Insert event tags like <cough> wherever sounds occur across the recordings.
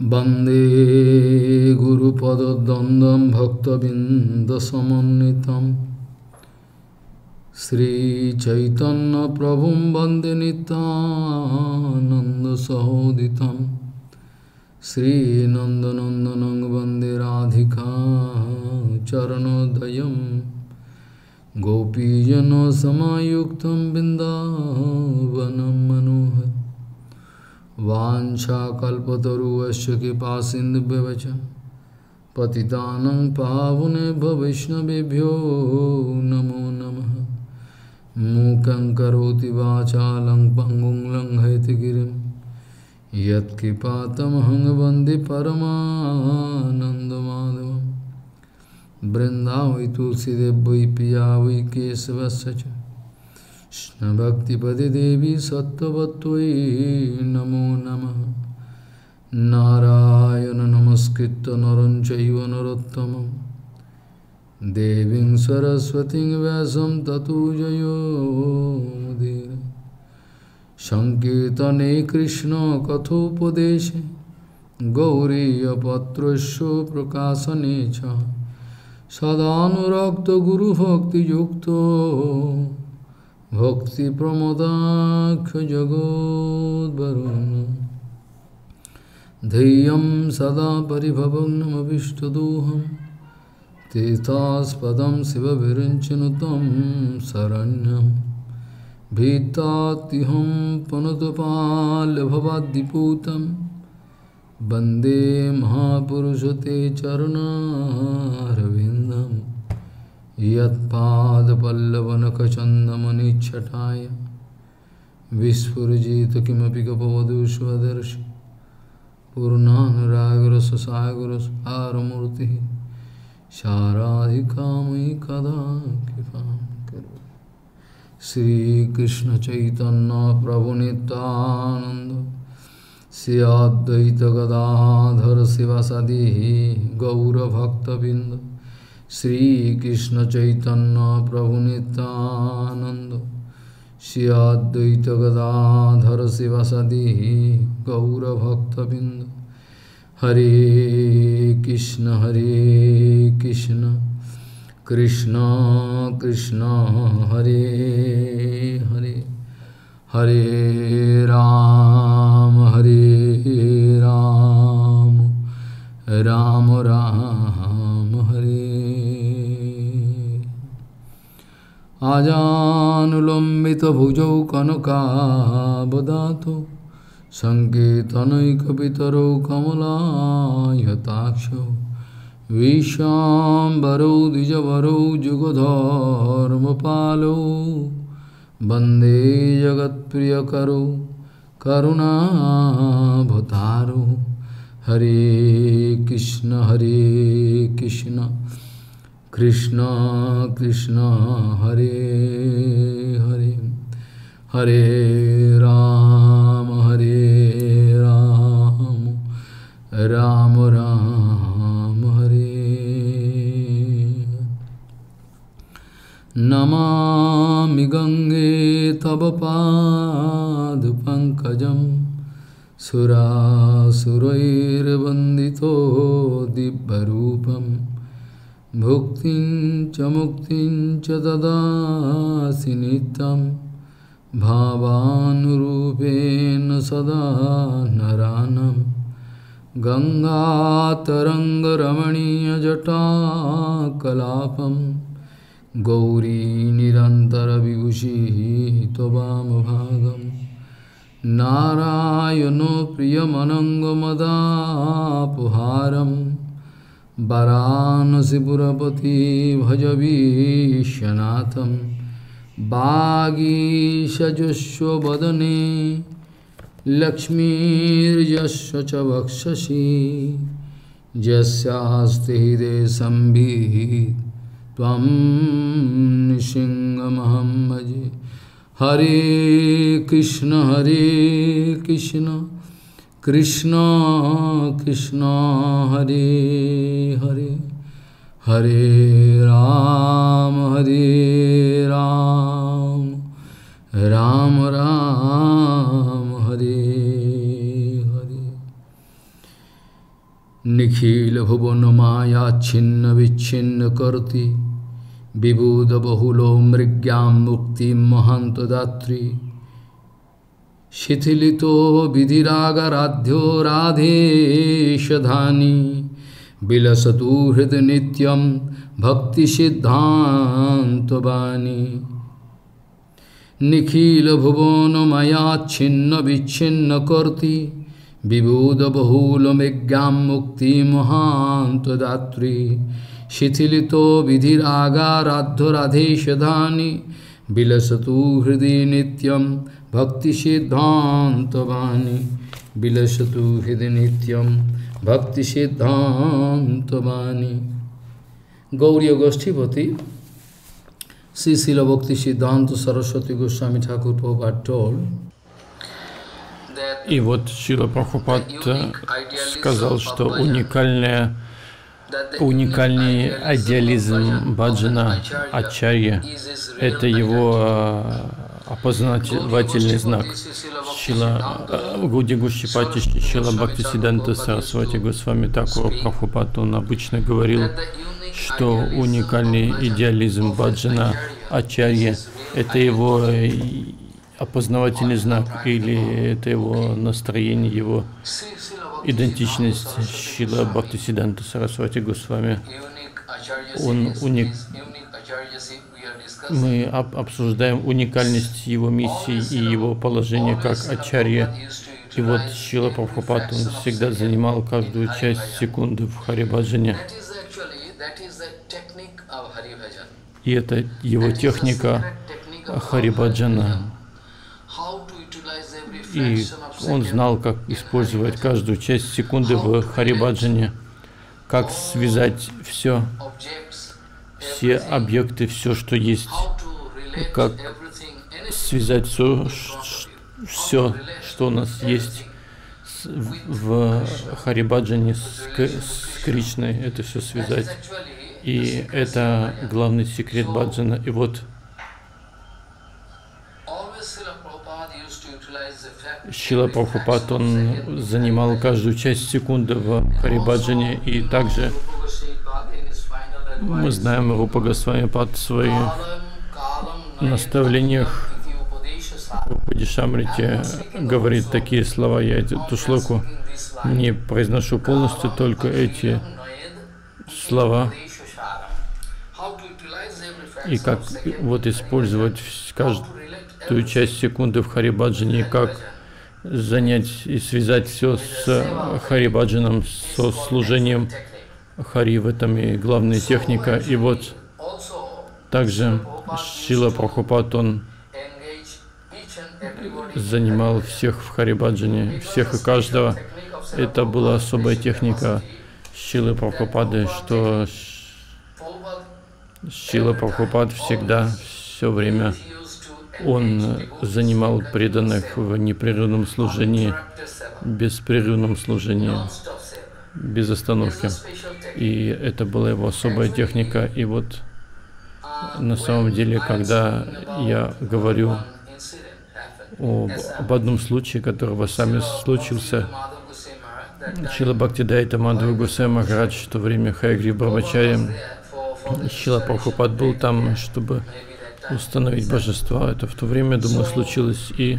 वंदे गुरुपदद्वन्द्वं भक्तबिन्दसमन्वितं श्रीचैतन्यप्रभुं वंदे नितानन्दसहोदितं श्रीनन्दनन्दनं वंदे राधिका चरणोदयं गोपीजनसमायुक्तं बिन्दावनं मनोहर वाञ्छाकल्पतरुवस्य कृपासिन्धुभ्यवच पतितानं पावनेभ्यो वैष्णवेभ्यो नमो नमः। मूकं करोति वाचालं पङ्गुं लङ्घयतिगिरिं यत्कृपातमहं वंदे परमानन्दमाधवं बृन्दावै तुलसीदेव वै पिया वै केशवस्य च। कृष्णभक्तिपदे देवी सत्त्ववत्त्वयि नमो नमः। नारायण नमस्कृत्य नरं चैव देवीं सरस्वतीं व्यासं ततो जयो सङ्कीर्तने कृष्णकथोपदेशे प्रकाशने च। सदानुरक्तगुरुभक्तियुक्तो। भक्तिप्रमोदाख्यजगोद्वरुन् धैर्यं सदा परिभवग्नमभिष्टदोहं तीर्थास्पदं शिवविरिञ्चनुतं शरण्यं। भीतात्युहं पुनतपाल्यभवाद्दिपूतं वंदे महापुरुषते चरणारविन्दम्। यत्पादपल्लवनखचन्दमनिच्छटाय विस्फुरजित किमपि गपवधूष्वदर्शि पूर्णानुरागरससागरसारमूर्तिः। साराधिकामयि कदा कृपां करो श्रीकृष्णचैतन्यप्रभुनितानन्द श्री अद्वैतगदाधर शिवसदि गौरभक्तबिन्द। श्रीकृष्ण चैतन्य प्रभु नित्यानंद श्री अद्वैत गदाधर शिवसदि गौरभक्तबिंद हरे कृष्ण हरे कृष्ण कृष्ण कृष्ण हरे हरे हरे राम हरे राम राम राम आजानुलम्बितभुजौ कनकावदातो सङ्केतनैकपितरौ कमलायताक्षौ विश्वाम्बरौ द्विजवरौ जुगधर्मपालौ वंदे जगत्प्रियकरौ करुणाभतारौ हरे कृष्ण हरे कृष्ण। कृष्ण कृष्ण, हरे हरे। हरे राम हरे राम। राम राम, हरे। नमामि गङ्गे तव पादपङ्कजं सुरासुरैर्वन्दितो दिव्यरूपम्। भुक्तिं च मुक्तिं च भावानुरूपेण सदा नरानं गङ्गातरङ्गरमणीयजटाकलापं गौरी निरन्तरविभूषिः त्ववामभागं नारायणो प्रियमनङ्गमदापुहारम् वरानसिपुरपति भजवीशनाथं वागीशजुष्वदने लक्ष्मीर्यस्य च वक्षसि। यस्यास्ति हृदये संविः त्वं निसिंहमहं भजे। हरे कृष्ण हरे कृष्ण। कृष्ण कृष्ण, हरे हरे। हरे राम हरे राम। राम राम, हरे हरे। निखिल भुवन माया छिन्न विच्छिन्न करती। विबुध बहुलो मृग्यां मुक्ति महांत दात्री। শিথিলিত বিধিরাগরাধ্য রাধেশধানী বিলসতু হৃদ নিত্যম ভক্তি সিদ্ধান্তবাণী নিখিল ভুবন মায়াচ্ছিন্ন বিচ্ছিন্ন কর্তি বিবোধ বহুল মেজ্ঞাম মুক্তি মহান্ত দাত্রী। শিথিলিত বিধির আগারাধ্য রাধেশধানী বিলসতু হৃদি নিত্যম भक्तिसिद्धान्तवाणी विलसतु हृदि नित्यं भक्तिसिद्धान्तवाणी गौरी गोष्ठीपति Sri Srila Bhakti Siddhanta Saraswati Goswami Thakur Prabhupada told И вот Шила Прабхупад сказал, что уникальная, уникальный идеализм Баджана Ачарья – это его опознавательный знак. Шила Гуди Гушипати Шила Бхакти Сиданта Сарасвати Госвами Такур Прабхупад, он обычно говорил, что уникальный идеализм Баджана Ачарья – это его опознавательный знак или это его настроение, его идентичность Шила Бхактисиданта Сарасвати Госвами. Он уник... Мы об обсуждаем уникальность его миссии и его положение как Ачарья. И вот Шила Прабхупад, он всегда занимал каждую часть секунды в Харибаджане. И это его техника Харибаджана. И он знал, как использовать каждую часть секунды в Харибаджане, как связать все, все объекты, все, что есть, как связать все, все что у нас есть в Харибаджане с, с Кришной, это все связать. И это главный секрет баджана. И вот Шила Прабхупад, он занимал каждую часть секунды в Харибаджане, и также мы знаем Рупа Госвами Пад в своих наставлениях в говорит такие слова, я эту шлоку не произношу полностью, только эти слова. И как вот использовать каждую часть секунды в Харибаджане, как занять и связать все с Харибаджаном, со служением Хари в этом и главная техника. И вот также Шила Прабхупад, он занимал всех в Харибаджане, всех и каждого. Это была особая техника Шилы Прабхупады, что Шила Прабхупад всегда, все время, он занимал преданных в непрерывном служении, беспрерывном служении, без остановки. И это была его особая техника. И вот на самом деле, когда я говорю об, об одном случае, который в Асаме случился, Шила Бхактидайта Мадху Гусей Махарадж в то время Хайгри Брамачарья Шила Прабхупад был там, чтобы установить божества. Это в то время, думаю, случилось и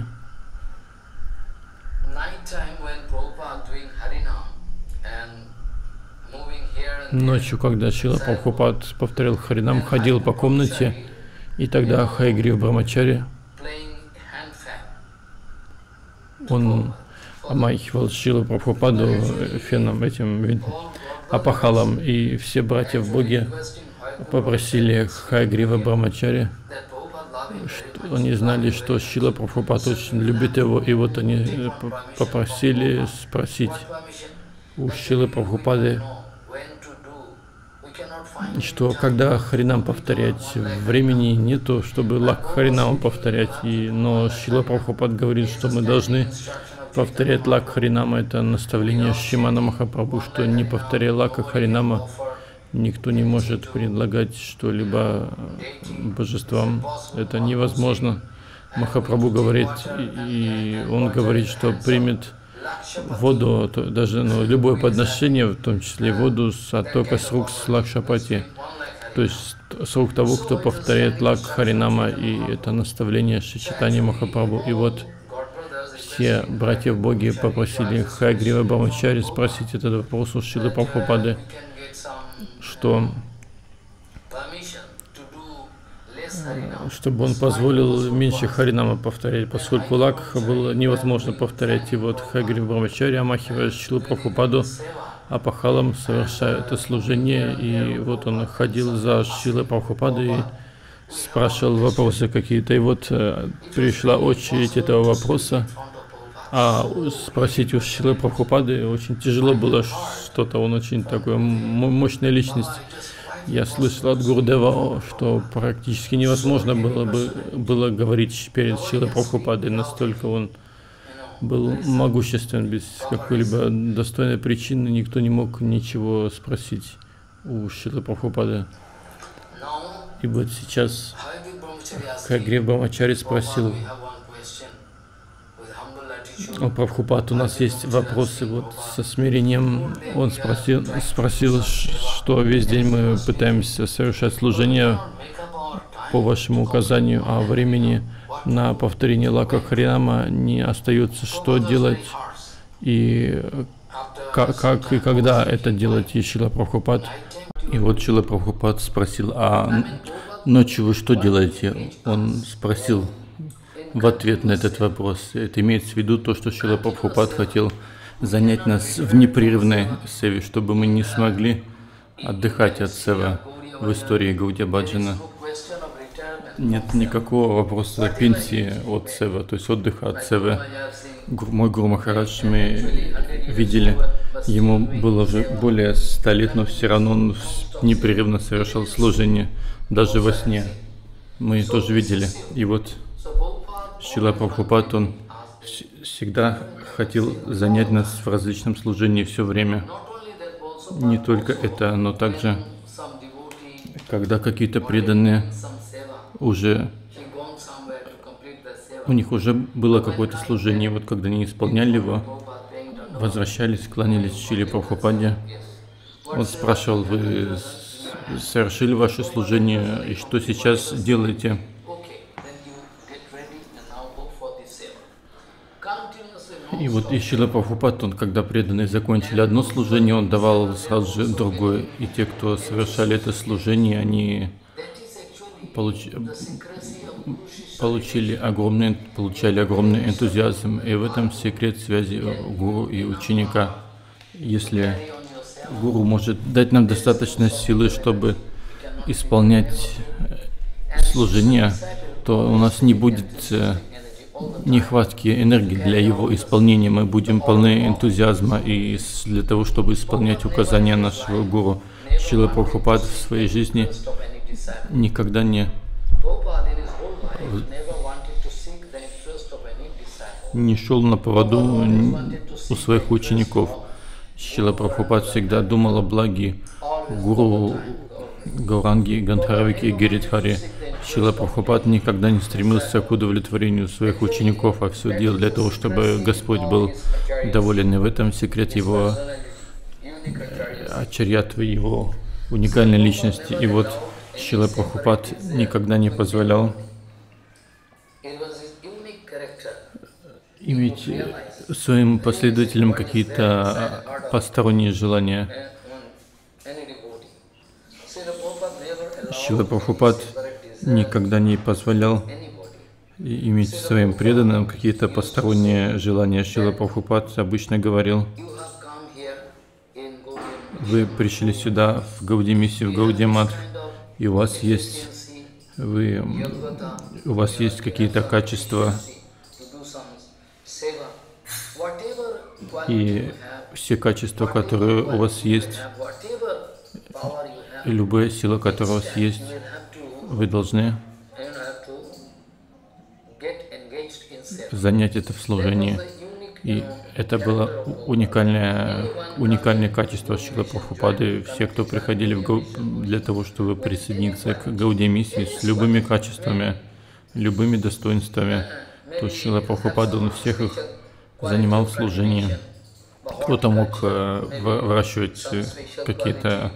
ночью, когда Шила Прабхупад повторил Харинам, ходил по комнате, и тогда Хайгрив Брамачари, он омахивал Шилу Прабхупаду феном этим апахалом, и все братья в Боге попросили Хайгрива Брамачари, что они знали, что Шила Прабхупад очень любит его, и вот они попросили спросить у Шилы Прабхупады, что когда Харинам повторять, времени нету, чтобы лак Харинам повторять, и, но Шила Прабхупад говорит, что мы должны повторять лак Харинама, это наставление Шимана Махапрабху, что не повторяя лака Харинама, Никто не может предлагать что-либо божествам. Это невозможно. Махапрабху говорит, и он говорит, что примет воду, то даже ну, любое подношение, в том числе воду, с оттока с рук с лакшапати, то есть с рук того, кто повторяет лакх Харинама, и это наставление Шри Чайтаньи Махапрабху. И вот все братья в Боге попросили Хаягрива Брамачари спросить этот вопрос у Шрилы Прабхупады, что чтобы он позволил меньше Харинама повторять, поскольку лак было невозможно повторять. И вот Хагрив Брамачари, омахивая Шилу Прабхупаду, Апахалом совершая это служение, и вот он ходил за Шилой Прабхупадой и спрашивал вопросы какие-то. И вот э, пришла очередь этого вопроса, а спросить у Шилы Прабхупады очень тяжело было что-то, он очень такой мощная личность. Я слышал от Гурдева, что практически невозможно было бы было говорить перед Шилой Прабхупадой, настолько он был могуществен, без какой-либо достойной причины, никто не мог ничего спросить у Шилы Прабхупады. И вот сейчас Хагрив Брамачари спросил, о, Прабхупад, у нас есть вопросы вот со смирением. Он спросил, спросил, что весь день мы пытаемся совершать служение по вашему указанию, а времени на повторение лака Харинама не остается. Что делать и как, как и когда это делать, Ишила Прабхупад? И вот Шила Прабхупад спросил, а ночью вы что делаете? Он спросил в ответ на этот вопрос. Это имеется в виду то, что Шила Прабхупад хотел занять нас в непрерывной севе, чтобы мы не смогли отдыхать от сева в истории Гаудия Баджана нет никакого вопроса пенсии от Сева, то есть отдыха от Севы. Мой Гуру Махарадж мы видели, ему было уже более ста лет, но все равно он непрерывно совершал служение, даже во сне. Мы тоже видели. И вот Шила Прабхупад, он всегда хотел занять нас в различном служении все время. Не только это, но также, когда какие-то преданные уже у них уже было какое-то служение, вот когда они исполняли его, возвращались, кланялись Чили Прабхупаде. Он спрашивал, вы совершили ваше служение, и что сейчас делаете? И вот Ишила Прабхупад, он, когда преданные закончили одно служение, он давал сразу же другое. И те, кто совершали это служение, они получ... получили огромный, получали огромный энтузиазм. И в этом секрет связи гуру и ученика. Если гуру может дать нам достаточно силы, чтобы исполнять э, служение, то у нас не будет э, нехватки энергии для его исполнения. Мы будем полны энтузиазма и для того, чтобы исполнять указания нашего гуру. Шила Прабхупад в своей жизни никогда не не шел на поводу у своих учеников. Шила Прабхупад всегда думал о благе гуру Гауранги, Гандхаравики и Гиридхари. Шила Прабхупад никогда не стремился к удовлетворению своих учеников, а все делал для того, чтобы Господь был доволен. И в этом секрет его ачарьятвы, его уникальной личности. И вот Шила Прабхупад никогда не позволял иметь своим последователям какие-то посторонние желания. Шила Прабхупад никогда не позволял иметь своим преданным какие-то посторонние желания. Шила Прабхупад обычно говорил, вы пришли сюда в Гаудимиси, в Гаудимат, и у вас есть, вы, у вас есть какие-то качества, и все качества, которые у вас есть, любая сила, которая у вас есть, вы должны занять это в служении. И это было уникальное, уникальное качество Шила Прабхупады. Все, кто приходили в Гау... для того, чтобы присоединиться к Гауде миссии с любыми качествами, любыми достоинствами, то Шила Прабхупада, он всех их занимал в служении. Кто-то мог э, вы- выращивать э, какие-то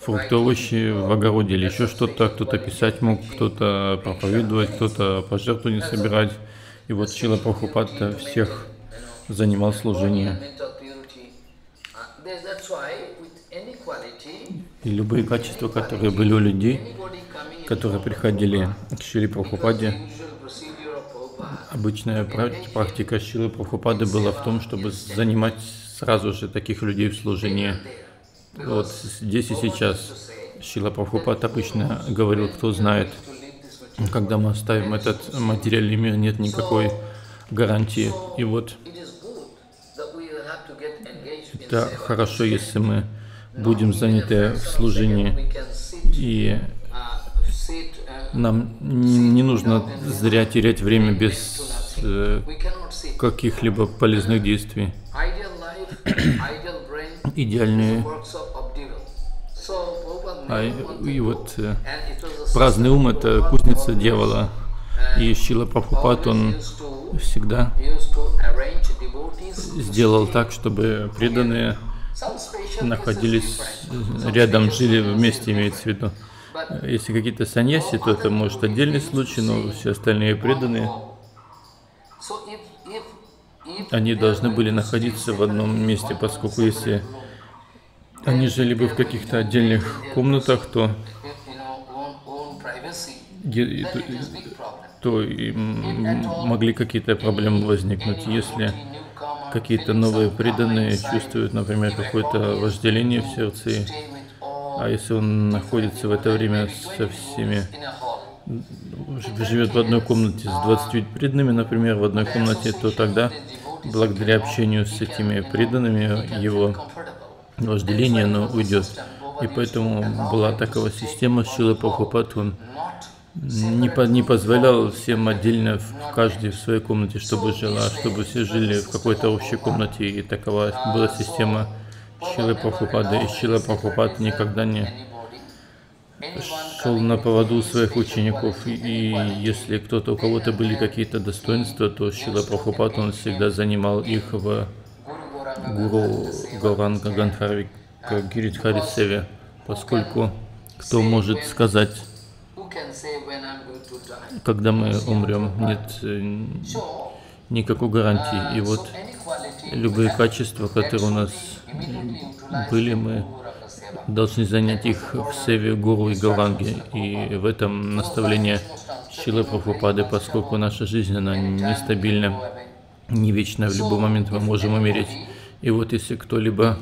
фрукты, овощи в огороде или еще что-то, кто-то писать мог, кто-то проповедовать, кто-то пожертвования собирать. И вот Шила Прабхупад всех занимал служение. И любые качества, которые были у людей, которые приходили к Шиле Прабхупаде, обычная пра- практика Шилы Прабхупады была в том, чтобы занимать сразу же таких людей в служении. Вот здесь и сейчас Шила Прабхупад обычно говорил, кто знает, когда мы оставим этот материальный мир, нет никакой гарантии. И вот это хорошо, если мы будем заняты в служении, и нам не нужно зря терять время без э, каких-либо полезных действий. <clears throat> <clears throat> Идеальные а, и вот э, праздный ум – это кузница дьявола. И Шила Прабхупад, он всегда сделал так, чтобы преданные находились э, рядом, жили вместе, имеется в виду. Если какие-то саньяси, то это может отдельный случай, но все остальные преданные, они должны были находиться в одном месте, поскольку если они жили бы в каких-то отдельных комнатах, то, то- могли какие-то проблемы возникнуть. Если какие-то новые преданные чувствуют, например, какое-то вожделение в сердце, а если он находится в это время со всеми, живет в одной комнате с 20 преданными, например, в одной комнате, то тогда, благодаря общению с этими преданными, его вожделение, оно уйдет. И поэтому была такая система Шила Прабхупад, он не, по- не позволял всем отдельно, в каждой в своей комнате, чтобы жила, чтобы все жили в какой-то общей комнате. И такова была система Шилы Прабхупады. И Шила Прабхупад никогда не шел на поводу своих учеников. И, и если кто-то, у кого-то были какие-то достоинства, то Шила Прабхупад, он всегда занимал их в Гуру Гауранга Гандхари Гиридхари Севе, поскольку кто может сказать, когда мы умрем, нет э, никакой гарантии. И вот любые качества, которые у нас были, мы должны занять их в Севе Гуру и Гауранги. И в этом наставление Шилы Прабхупады, поскольку наша жизнь, она нестабильна, не вечна, в любой момент мы можем умереть. И вот если кто-либо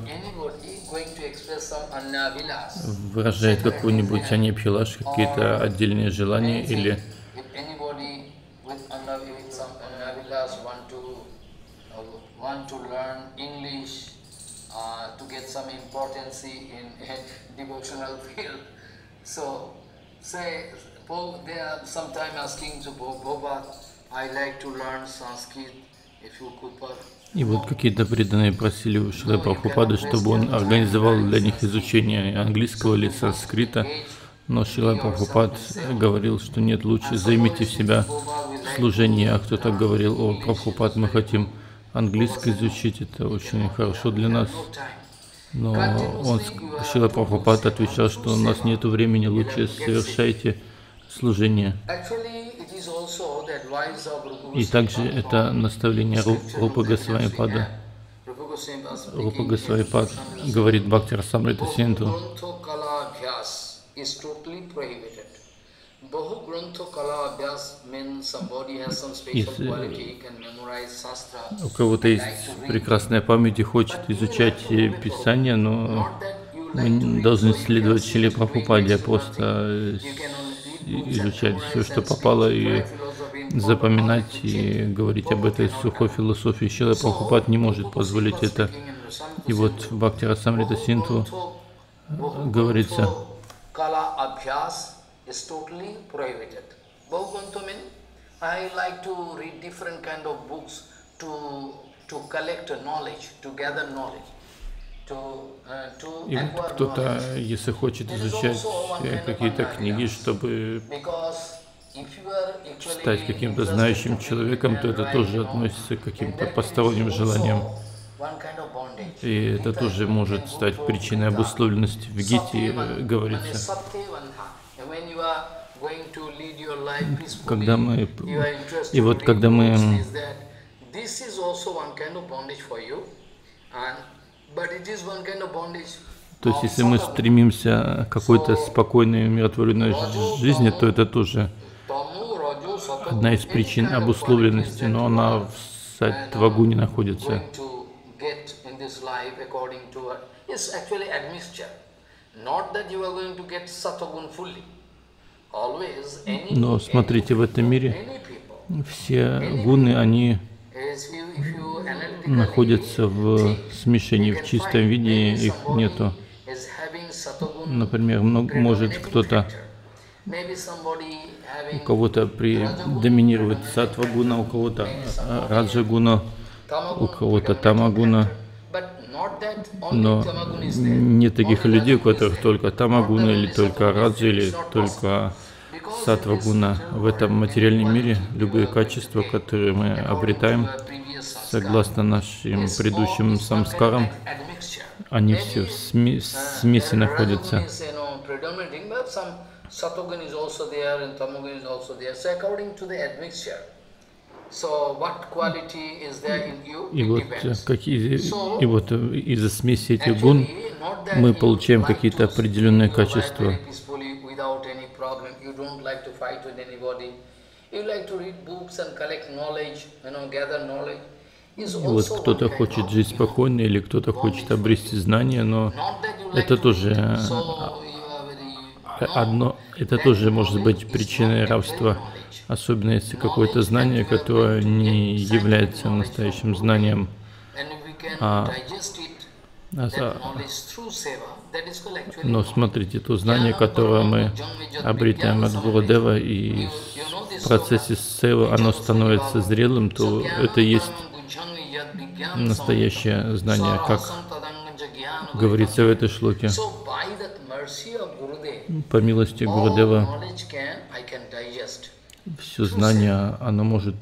выражает какую-нибудь анепхилаш, какие-то отдельные желания или If anybody with Annavi, with some Annavilas want to uh, want to learn English uh, to get some importance in devotional <laughs> field, so say they are sometime asking to Prabhupada, I like to learn Sanskrit. If you could, per- И вот какие-то преданные просили у Шилы Прабхупады, чтобы он организовал для них изучение английского или санскрита. Но Шила Прабхупад говорил, что нет, лучше займите себя в служении. А кто-то говорил, о, Прабхупад, мы хотим английский изучить, это очень хорошо для нас. Но он, Шила Прабхупад отвечал, что у нас нет времени, лучше совершайте служение. И также это наставление Ру- Рупа Госвамипада. Рупа Госвамипад говорит Бхакти Расамрита Синту, Если- Shastra. у кого-то есть прекрасная память и хочет изучать э, Писание, но мы должны следовать Шиле Прабхупаде, а просто э, изучать все, что попало, и запоминать и говорить об этой сухой философии. Шила Прабхупад не может позволить это. И вот в Бхакти Расамрита Синту говорится, Kala Abhyas is totally prohibited. Bhagavanta means I like to read different kind of books to to collect knowledge, to gather knowledge, uh, и вот кто-то, если хочет изучать э, какие-то книги, чтобы стать каким-то знающим человеком, то это тоже относится к каким-то посторонним желаниям. И это тоже может стать причиной обусловленности. В Гите э, говорится, когда мы и вот когда мы То есть, если мы стремимся к какой-то спокойной, умиротворенной жи- жизни, то это тоже одна из причин обусловленности, но она в саттвагуне находится. Но смотрите, в этом мире все гуны, они находятся в смешении, в чистом виде их нету. Например, много, может кто-то, у кого-то при, доминирует сатвагуна, у кого-то а, раджагуна, у кого-то тамагуна, но нет таких людей, у которых только тамагуна или только раджа или только сатвагуна. В этом материальном мире любые качества, которые мы обретаем, согласно нашим предыдущим самскарам, они все в сме- смеси находятся. Satogun is also there and Tamogun is also there. So according to the admixture. И вот, э, какие, и вот э, из-за смеси этих гун мы получаем какие-то определенные качества. И вот кто-то хочет жить спокойно или кто-то хочет обрести знания, но это тоже э, одно, это тоже может быть причиной рабства, особенно если какое-то знание, которое не является настоящим знанием, а, а но смотрите, то знание, которое мы обретаем от Гурудева, и в процессе сева оно становится зрелым, то это есть настоящее знание, как говорится в этой шлоке. По милости Гурудева, все знание, оно может,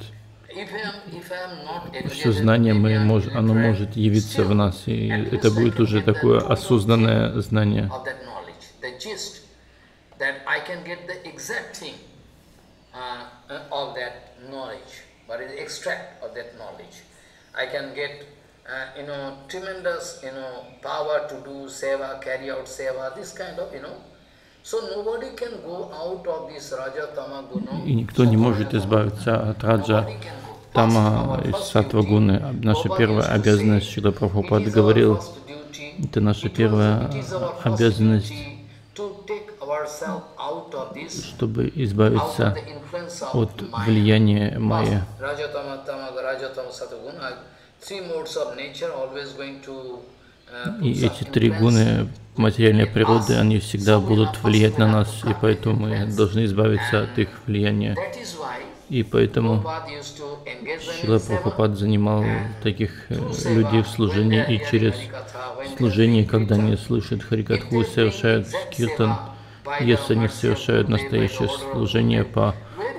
все знание, мы мож, оно может явиться в нас, и это будет уже такое осознанное знание. uh, uh, uh, you know, tremendous, you know, power to do seva, carry out seva, this kind of, you know. И никто не может избавиться от раджа, тама и сатва гуны. Наша первая обязанность, Шила Прабхупад говорил, это наша первая обязанность, чтобы избавиться от влияния майя. Uh, И эти три гуны материальной природы, они всегда будут влиять на нас, и поэтому мы должны избавиться от их влияния. И поэтому Шила. Прабхупад занимал таких э, людей в служении, и через служение, когда они слышат Харикатху, совершают киртан, если они совершают настоящее служение по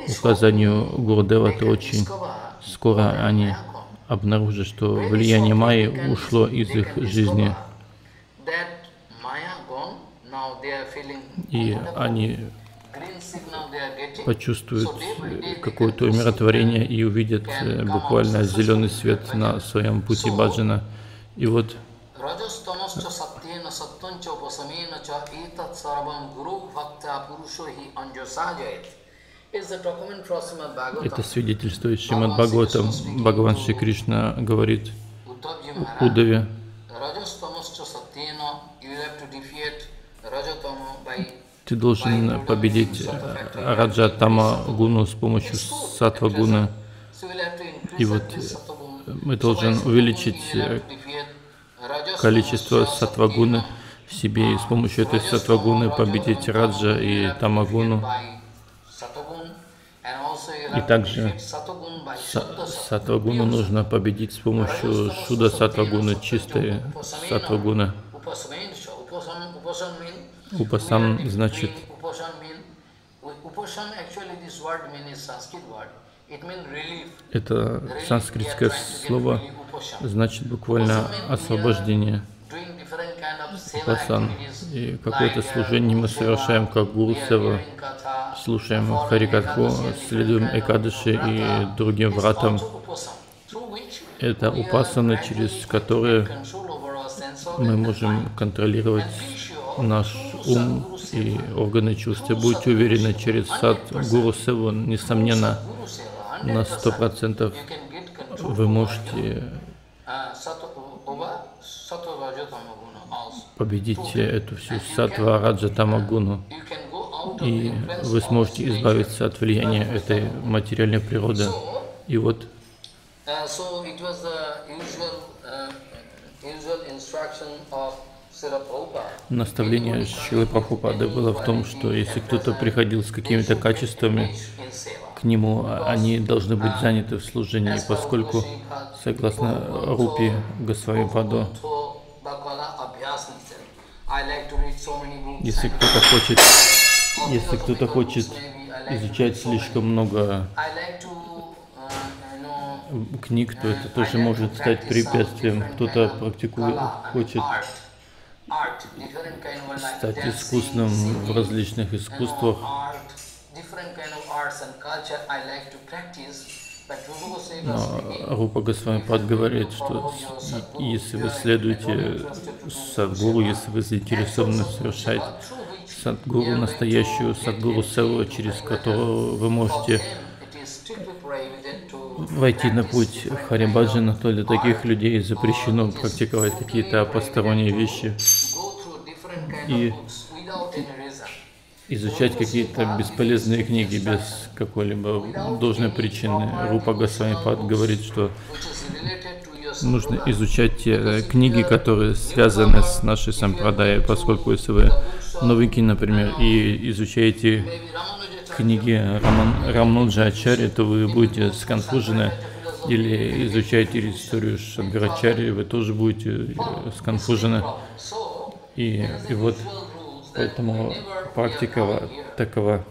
указанию Гурудева, то очень скоро они обнаружат, что влияние Майи ушло из их жизни, That Maya gone, now they are feeling и они почувствуют э, какое-то умиротворение и увидят э, буквально зеленый свет на своем пути баджана. И вот это свидетельствует Шримад Бхагаватам. Бхагаван Шри Кришна говорит. Удаве, Ты должен победить э, Раджа Тама Гуну с помощью Сатва increase И вот sattva мы должен увеличить э, количество сатвагуны в себе и с помощью этой сатвагуны победить Раджа и Тамагуну. И также Са- Сатвагуну нужно победить с помощью Шуда Сатвагуны, чистой Сатвагуны. Упасан значит. Это санскритское слово значит буквально освобождение. Doing different kind of seva Пасан. activities, И какое-то uh, служение мы совершаем как Гуру Сева, слушаем Харикатху, следуем Экадыши и другим вратам. Это упасаны, через которые мы можем контролировать наш ум и органы чувств. И будьте уверены, через сад Гуру Севу, несомненно, на 100%, сто процентов you can get control вы можете победить эту всю сатва раджа тамагуну. You can go out of И вы сможете избавиться от влияния этой материальной природы. И вот so it was the usual, uh, usual instruction of. Наставление Шилы Прабхупады было в том, что если кто-то приходил с какими-то качествами, к нему они должны быть заняты в служении, поскольку, согласно Рупи Госвами Паду, So, Bhagavata Abhyas Nitya. I like to read so many books. если кто-то хочет, если кто-то хочет изучать слишком много книг, то это тоже может стать препятствием. Кто-то практикует, хочет стать искусным в различных искусствах, но Рупа Госвами Пад говорит, что если вы следуете Садгуру, если вы заинтересованы совершать Садгуру, настоящую Садгуру Севу, через которого вы можете войти на путь Харибаджана, то для таких людей запрещено практиковать какие-то посторонние вещи, и изучать какие-то бесполезные книги без какой-либо должной причины. Рупа Госвами Пад говорит, что нужно изучать те книги, которые связаны с нашей сампрадай, поскольку если вы новенький, например, и изучаете книги Раман, Рамнуджа Ачари, то вы будете сконфужены, или изучаете историю Шангарачари, вы тоже будете э, сконфужены. И, и вот поэтому практика ва- такова,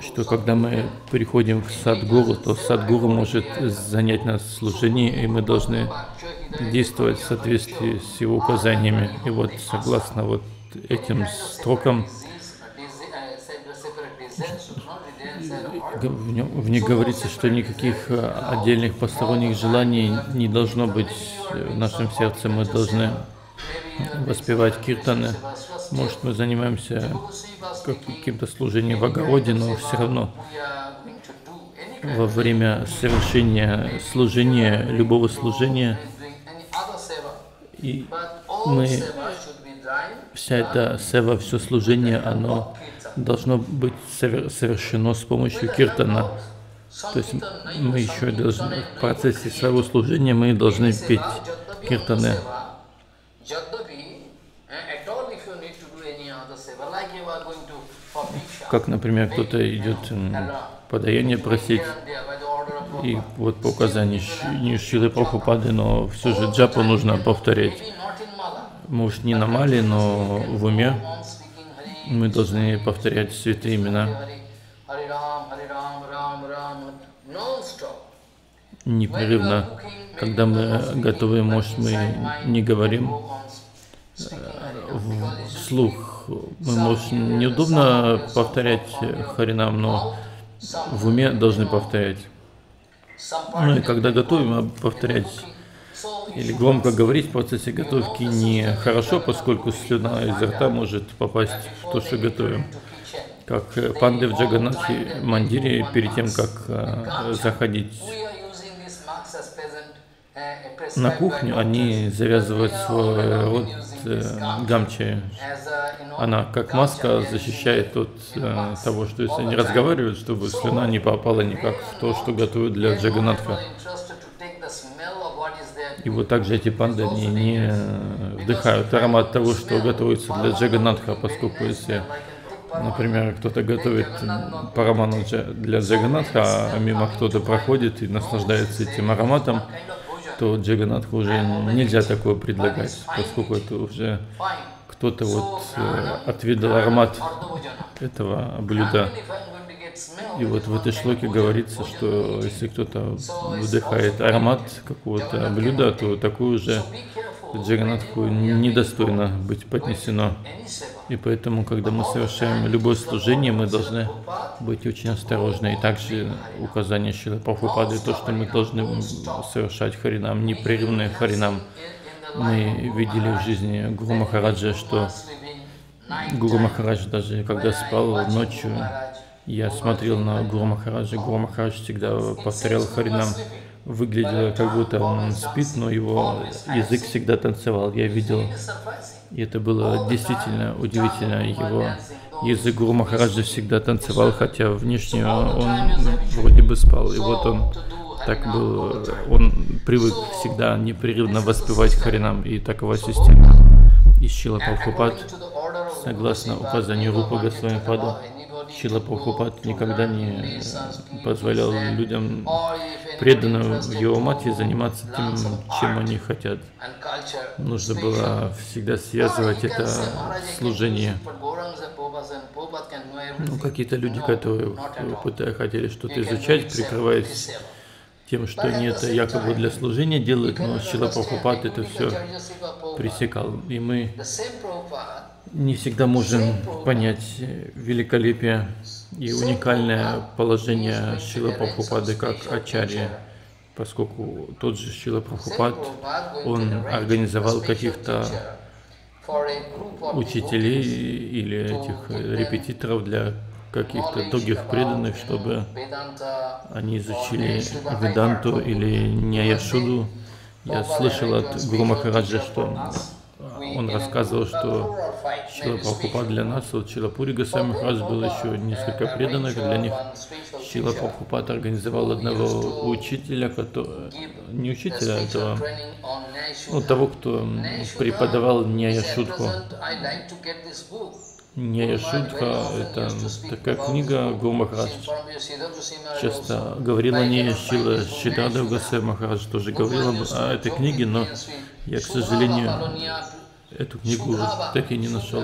что когда мы приходим в Садгуру, то Садгуру может занять нас в служении, и мы должны действовать в соответствии с его указаниями. И вот согласно вот этим строкам, в, нем- в них говорится, что никаких э, отдельных посторонних желаний не должно быть в нашем сердце. Мы должны воспевать киртаны. Может, мы занимаемся как- каким-то служением в огороде, но все равно во время совершения служения, любого служения, и мы, вся эта сева, все служение, оно должно быть совер- совершено с помощью киртана. То есть мы еще должны, в процессе своего служения мы должны петь киртаны. Как, например, кто-то идет подаяние просить, и вот по указанию не Шилы Прабхупады, но все же джапу нужно повторять. Может, не на мале, но в уме мы должны повторять святые имена непрерывно. Когда мы готовы, может, мы не говорим вслух. Мы, может, неудобно повторять Харинам, но в уме должны повторять. Ну и когда готовим, а повторять или громко говорить в процессе готовки не хорошо, поскольку слюна изо рта может попасть в то, что готовим. Как э, панды в Джаганатхе Мандире перед тем, как э, заходить на кухню, они завязывают свой рот э, гамчи. Она как маска защищает от того, что если они разговаривают, чтобы слюна не попала никак в то, что готовят для Джаганатха. И вот также эти панды они не вдыхают аромат того, что готовится для Джаганатха, поскольку если, например, кто-то готовит параману для Джаганатха, а мимо кто-то проходит и наслаждается этим ароматом, то Джаганатху уже нельзя такое предлагать, поскольку это уже кто-то вот э, отведал аромат этого блюда. И вот в этой шлоке говорится, что если кто-то вдыхает аромат какого-то блюда, то такую же Джаганатху недостойно быть поднесено. И поэтому, когда мы совершаем любое служение, мы должны быть очень осторожны. И также указание Шила Прабхупады, то, что мы должны совершать харинам, непрерывный харинам. Мы видели в жизни Гуру Махараджа, что Гуру Махарадж даже когда спал ночью, я смотрел на Гуру Махараджа. Гуру Махарадж всегда повторял харинам выглядело, как будто он спит, но его язык всегда танцевал. Я видел, и это было действительно удивительно. Его язык Гуру Махараджа всегда танцевал, хотя внешне он вроде бы спал. И вот он так был, он привык всегда непрерывно воспевать Харинам, и такова система. И Шила Прабхупад, согласно указанию Рупа Госвами Пада, Шила Прабхупад никогда не позволял людям, преданным его мате, заниматься тем, чем они хотят. Нужно было всегда связывать это служение. Ну, какие-то люди, которые хотели что-то изучать, прикрываясь тем, что они это якобы для служения делают, но Шила Прабхупад это все пресекал. И мы не всегда можем понять великолепие и уникальное положение Шила Прабхупады как ачарья, поскольку тот же Шила Прабхупад, он организовал каких-то учителей или этих репетиторов для каких-то других преданных, чтобы они изучили Веданту или Няяшуду. Я слышал от Гуру Махараджа, что он рассказывал, что Шила Прабхупад для нас, вот Шилапури Госвами Махарадж был еще несколько преданных, для них Шила Прабхупад организовал одного учителя, который, не учителя, а этого, ну, того, кто преподавал Няяшудху. Няяшудха – это такая книга Гуру Махарадж. Часто говорил о ней Шила Шидада Гасай Махарадж, тоже говорил о этой книге, но я, к сожалению, эту книгу так и не нашел.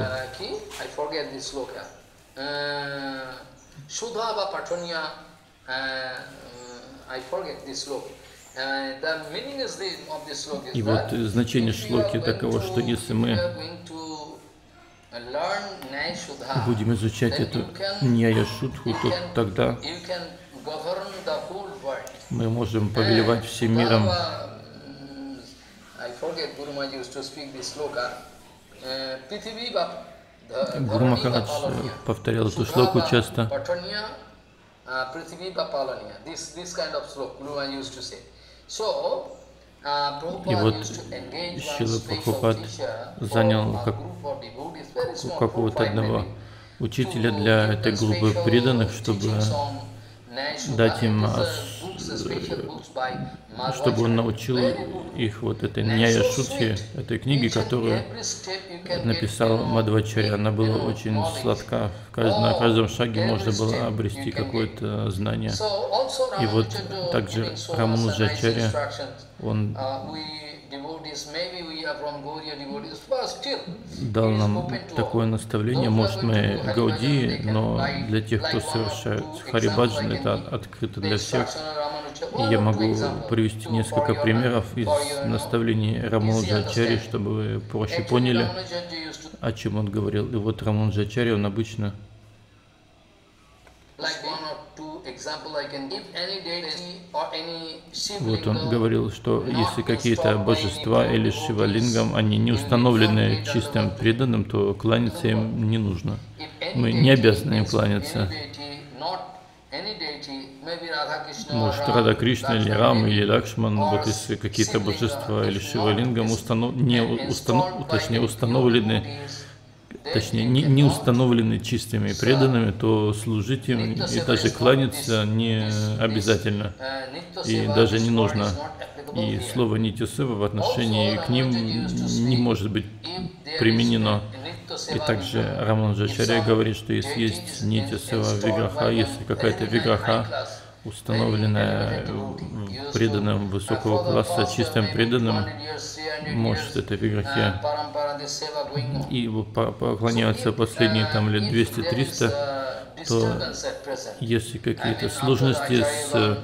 И вот значение шлоки таково, что если мы будем изучать эту Ньяя-шутху, то тогда мы можем повелевать всем миром. Гуру Махарадж повторял эту шлоку часто. И вот Шила Прабхупад занял как, какого-то одного учителя для этой группы преданных, чтобы дать им, чтобы он научил их вот этой Няя Шутхи, этой книги, которую написал Мадвачарья. Она была очень сладка. На каждом шаге можно было обрести какое-то знание. И вот также Рамануджачарья, он дал нам такое наставление, может мы Гауди, но для тех, кто совершает Харибаджан, это открыто для всех. И я могу привести несколько примеров из наставлений Рамануджачари, чтобы вы проще поняли, о чем он говорил. И вот Рамануджачари, он обычно вот он говорил, что если какие-то божества или шивалингам, они не установлены чистым преданным, то кланяться им не нужно. Мы не обязаны им кланяться. Может, Рада Кришна или Рам или Лакшман, вот если какие-то божества или шивалингам установ... не установ... точнее, установлены точнее, не, не установлены чистыми преданными, то служить им и даже кланяться не обязательно, и даже не нужно. И слово Нитисева в отношении к ним не может быть применено. И также Раман Джачаря говорит, что если есть Нитисева Виграха, если какая-то Виграха, установленное в преданном высокого класса, чистым преданным, может это виграхи и по- поклоняются последние там лет 200-300, то если какие-то сложности с э,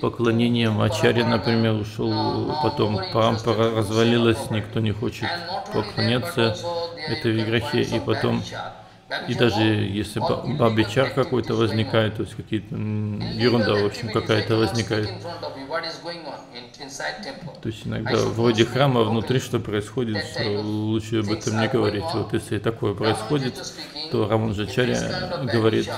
поклонением Ачаре, например, ушел, потом парампара развалилась, никто не хочет поклоняться этой виграхе, и потом, и даже если ба- бабичар какой-то возникает, то есть какие-то ерунда, в общем, какая-то возникает, то есть иногда вроде храма внутри что происходит, что лучше об этом не говорить. Вот если такое происходит, то Раманджачаря говорит,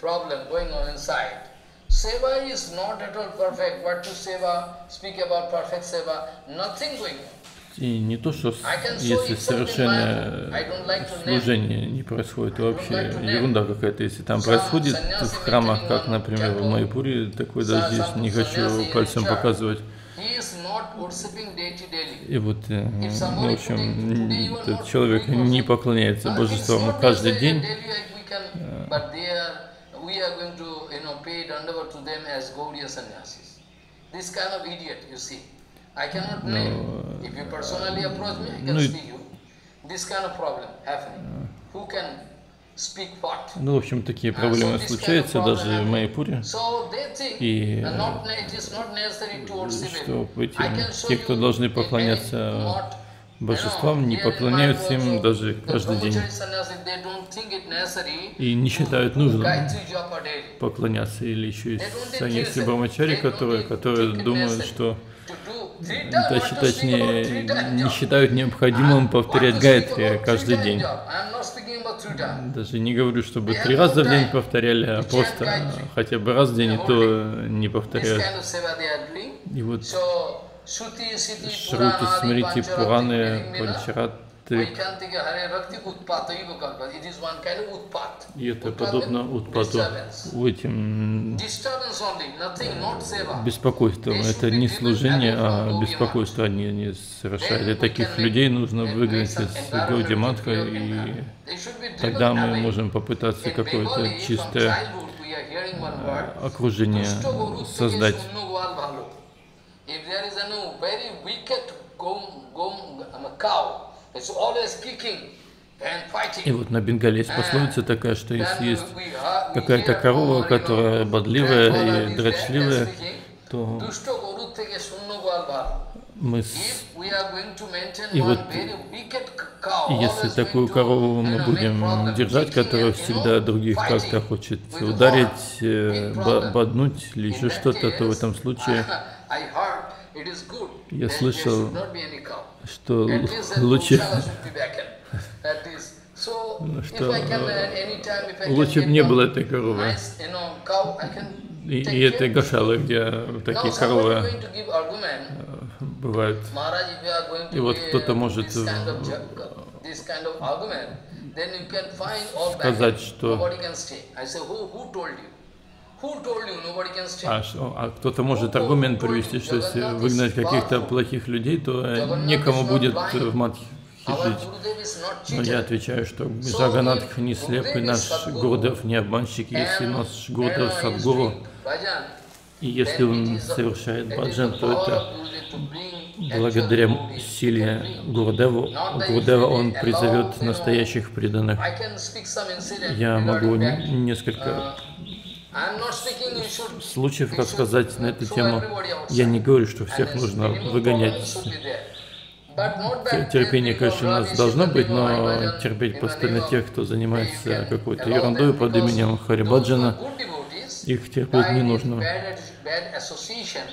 problem going on inside. Seva is not at all perfect. What to seva, speak about perfect seva, nothing going on. и не то, что если совершенное служение не происходит, то вообще ерунда какая-то. Если там происходит в храмах, как, например, в Майпуре, такой даже здесь не хочу пальцем показывать. И вот, э, ну, в общем, этот человек не поклоняется божествам каждый день, You know, pay dandavat to them as Gaudiya sannyasis. This kind of idiot, you see. I cannot blame. If you personally approach me, I can ну и- speak you. This kind of problem happening. Who can speak what? ну, в общем, такие проблемы случаются даже в Майпуре. So they think И, uh, что эти, те, кто должны поклоняться божествам, не поклоняются им даже каждый день. и не считают нужным поклоняться. Или еще есть саньяси Брамачари, которые, которые думают, что точнее, точнее, не считают необходимым повторять гайтри каждый день. Даже не говорю, чтобы три раза в день повторяли, а просто хотя бы раз в день, и то не повторяют. И вот Шрути, Смрити, Пураны, Панчараты, и это подобно Утпату, этим беспокойством. Это не служение, а беспокойство они не совершают. И таких людей нужно выгнать из Гауди Матха, и тогда мы можем попытаться какое-то чистое окружение создать. If there is a very wicked gom, gom, cow, it's always kicking. И вот на Бенгале пословица такая, что если есть какая-то корова, которая бодливая и дрочливая, то мы с... И вот если такую корову мы будем держать, которая всегда других как-то хочет ударить, э, боднуть или еще что-то, то в этом случае <laughs> I heard it is good Я слышал, что лучше, что, uh, лучше бы не было этой коровы. И, и этой care. гашалы, где такие коровы бывают. И вот кто-то может, э, сказать, что- А, а кто-то может аргумент привести, что если выгнать каких-то плохих людей, то э, некому будет в матхе жить. Но я отвечаю, что Джаганатх не слеп, и наш Гурдев не обманщик. Если наш Гурдев Садгуру, и если он совершает баджан, то это благодаря силе. Гурдеву, Гурдева он призовет настоящих преданных. Я могу несколько случаев should рассказать на эту тему. Я не говорю, что всех нужно выгонять. Терпение, конечно, у нас должно быть, но терпеть постоянно тех, кто занимается какой-то ерундой под именем Харибаджана. Их терпеть не нужно.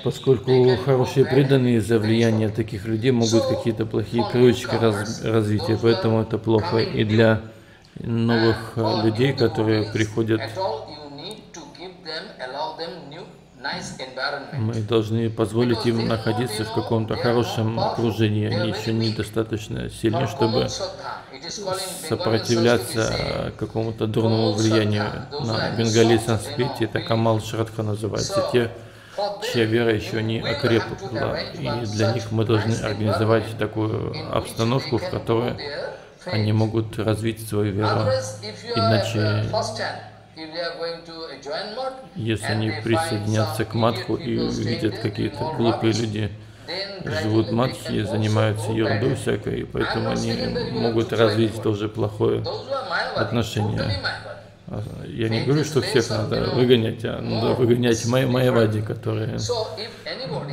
Поскольку хорошие преданные из-за влияния таких людей могут какие-то плохие newcomers, раз- развития, поэтому это плохо и для новых for людей, которые приходят. Мы должны позволить им находиться в каком-то хорошем окружении. Они еще недостаточно сильны, чтобы сопротивляться какому-то дурному влиянию. На бенгале и санскрите это Камал Шрадха называется. Те, чья вера еще не окрепла. И для них мы должны организовать такую обстановку, в которой они могут развить свою веру. Иначе, uh, если они присоединятся к матху и people staying видят there, какие-то глупые люди живут в gradually they матхе и can also занимаются ерундой всякой, и поэтому они могут развить тоже плохое отношение. А, Я не говорю, что всех надо выгонять, а надо выгонять май- майявади, которые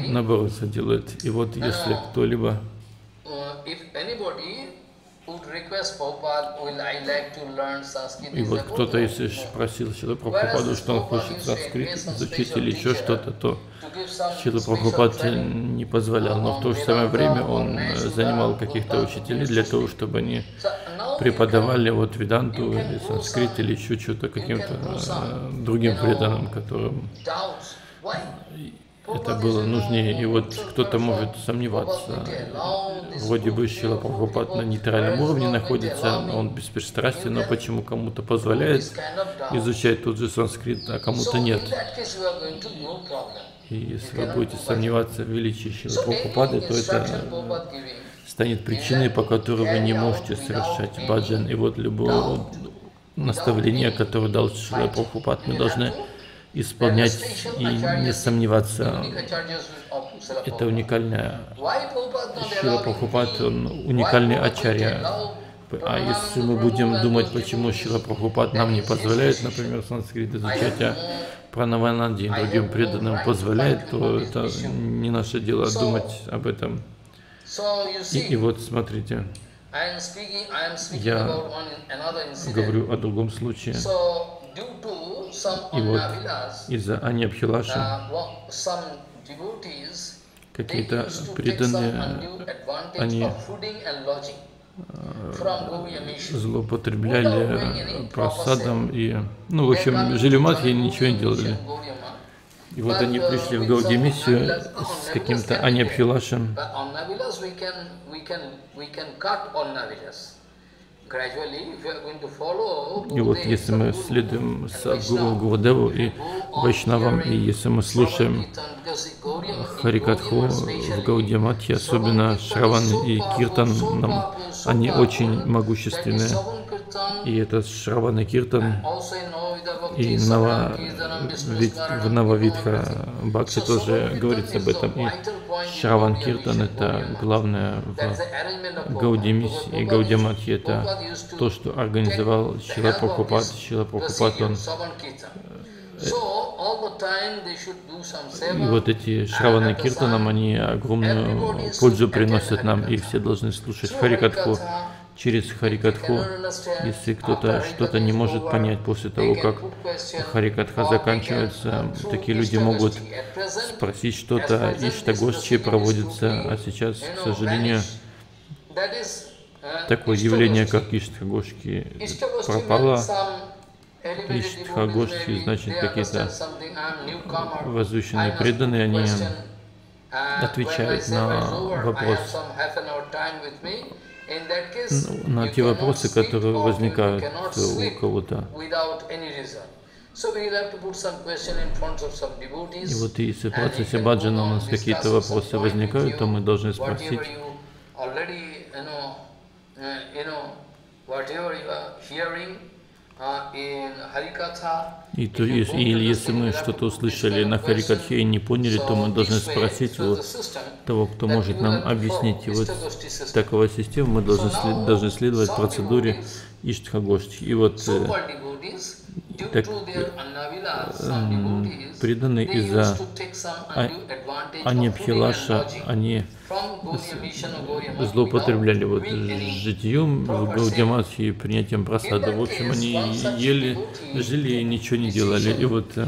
наоборот делают. И вот если кто-либо И вот кто-то, если ж просил Шила Прабхупаду, что он хочет санскрит изучить или еще что-то, то Шила Прабхупад не позволял. Но в то же самое время он э, занимал каких-то учителей для того, чтобы они преподавали вот Веданту или санскрит или еще что-то каким-то э, другим преданным, которым? Это было нужнее. И вот кто-то может сомневаться. Вроде бы Шила Прабхупад на нейтральном уровне находится, он беспристрастен, но почему кому-то позволяет изучать тот же санскрит, а кому-то нет. И если вы будете сомневаться в величии Шилы So Прабхупады, то это станет причиной, по которой вы не можете совершать баджан. И вот любое наставление, которое дал Шила Прабхупад, мы должны исполнять и не сомневаться. Это уникальная Шила Прабхупад, он уникальный ачарья. А если мы будем думать, почему Шила Прабхупад нам не позволяет, например, санскрит изучать, а Пранавананди и другим преданным позволяет, то это не наше дело думать об этом. И, и вот смотрите, Я говорю о другом случае. И вот из-за devotees, they какие-то преданные, они mission. злоупотребляли просадом и, ну, в общем, жили в Матхе и ничего не делали. И вот они пришли в Гауди миссию с каким-то Аньябхилашем, И вот если мы следуем Садгуру, Гурудеву и Вайшнавам, и если мы слушаем Харикатху в Гаудиаматхе, Shravan особенно Шраван и Киртан, нам, они очень могущественные. И этот Шраван и Киртан, и Нава, ведь в Нававитха Бхакти тоже говорится об этом. И Шраван Киртан это главное в. Гаудимиссии и used- это то, что организовал Шила Прабхупад. Шила Прабхупад, он И вот эти Шраваны Киртанам, они огромную пользу приносят нам, и все должны слушать Харикатху. Через Харикатху, если кто-то что-то не может понять после того, как Харикатха заканчивается, такие люди могут спросить что-то, Иштагошчи проводится, а сейчас, к сожалению, такое явление, как Иштхагошки, пропало. Иштхагошки, значит, какие-то возвышенные преданные, они отвечают на вопрос, на те вопросы, которые возникают у кого-то. И вот если в процессе баджана у нас какие-то вопросы возникают, то мы должны спросить, и то, если, или если мы что-то услышали на Харикатхе и не поняли, то мы должны спросить у того, кто может нам объяснить. И вот такого системы мы должны, след, должны следовать процедуре Иштхагошти. И вот так, преданные из-за а, Анипхилаша, они злоупотребляли вот житьем в Гаудиаматхе и принятием просада. В общем, они ели, жили и ничего не делали. И вот э,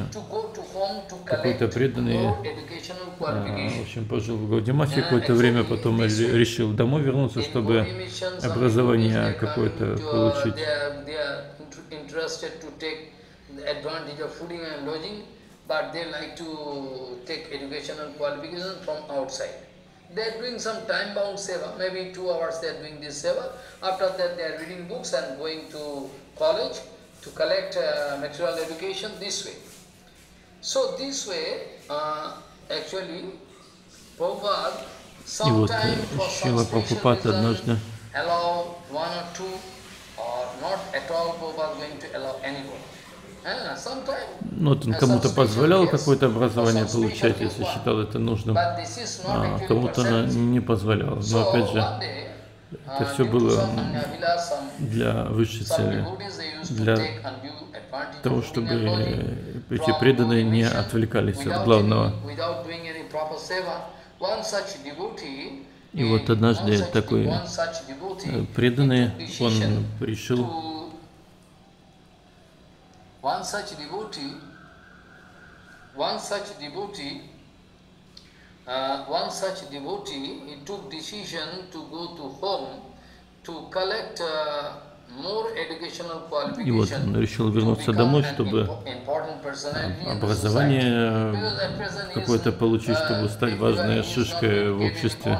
какой-то преданный, а, в общем, пожил в Гаудиаматхе какое-то время, потом ре- решил домой вернуться, чтобы образование какое-то получить. but they like to take educational qualification from outside. They are doing some time-bound seva, maybe two hours they are doing this seva. After that they are reading books and going to college to collect uh, material education this way. So this way, uh, actually, Prabhupada И вот sometime э, for Шила some special Прабхупад reason однажды allow one or two, or not at all Prabhupada is going to allow anybody. Eh, Ну, он кому-то позволял какое-то образование получать, если считал это нужным, а кому-то present. не позволял. Но опять же, это uh, все было для высшей цели, для того, чтобы э, эти преданные не отвлекались от главного. И eh, вот однажды такой, э, преданный, он решил to- One such devotee, one such devotee, uh, one such devotee, he took decision to go to home to collect uh, more educational И вот он решил вернуться домой, чтобы образование какое-то получить, uh, чтобы стать важной шишкой в обществе.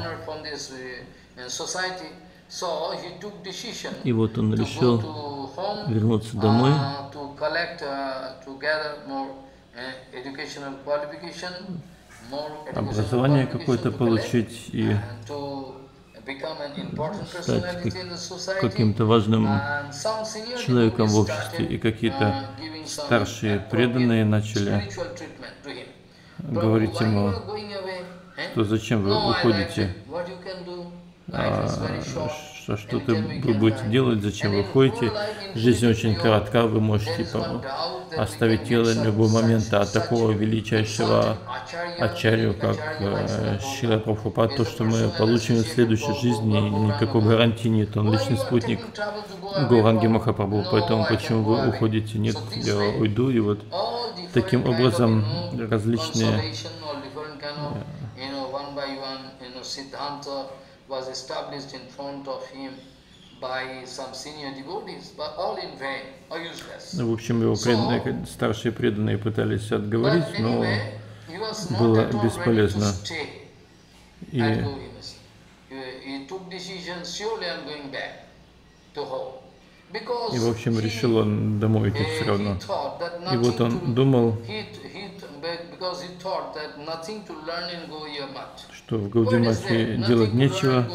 Uh, И вот он решил вернуться домой, uh, uh, uh, образование какое-то получить и стать как- каким-то важным человеком в обществе, и какие-то uh, старшие преданные начали говорить ему, eh? что зачем вы уходите, а, что, что ты, вы будете делать, зачем вы ходите. Жизнь очень коротка, вы можете оставить тело в любой момент, а такого величайшего ачарью, как э, Шила Прабхупад, то, что мы получим в следующей жизни, никакой гарантии нет, он личный спутник Гуранги Махапрабху, поэтому почему вы уходите? Нет, я уйду, и вот таким образом различные was established in front of him by some senior devotees, but all in vain or useless. Ну, в общем, его преданные, старшие преданные пытались отговорить, но было бесполезно. и at Gaudiya He, he took decision, surely I'm going back to home. Because И, в общем, решил он домой идти eh, все равно. И вот он думал, что в there? делать нечего,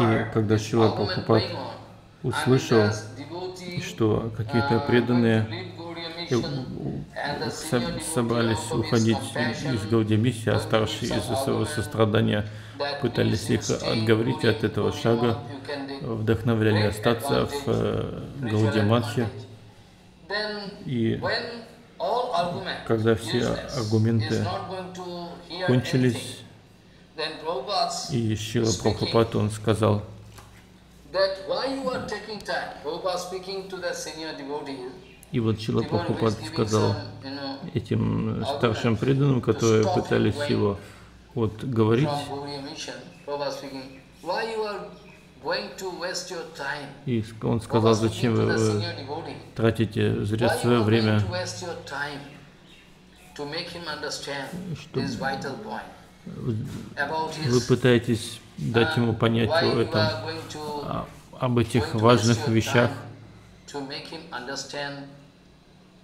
И когда argument Прабхупад услышал, что какие-то uh, преданные э, собрались уходить из Гаудимиссии, а uh, give из-за своего сострадания пытались их отговорить от этого шага, вдохновляли остаться в э, Гаудиматхе. И когда все аргументы кончились, и Шила Прабхупад, он сказал, и вот Шила Прабхупад сказал этим старшим преданным, которые пытались его вот говорить, и он сказал, зачем вы э, тратите зря свое время, about вы пытаетесь дать ему понять о этом, а- об этих важных вещах,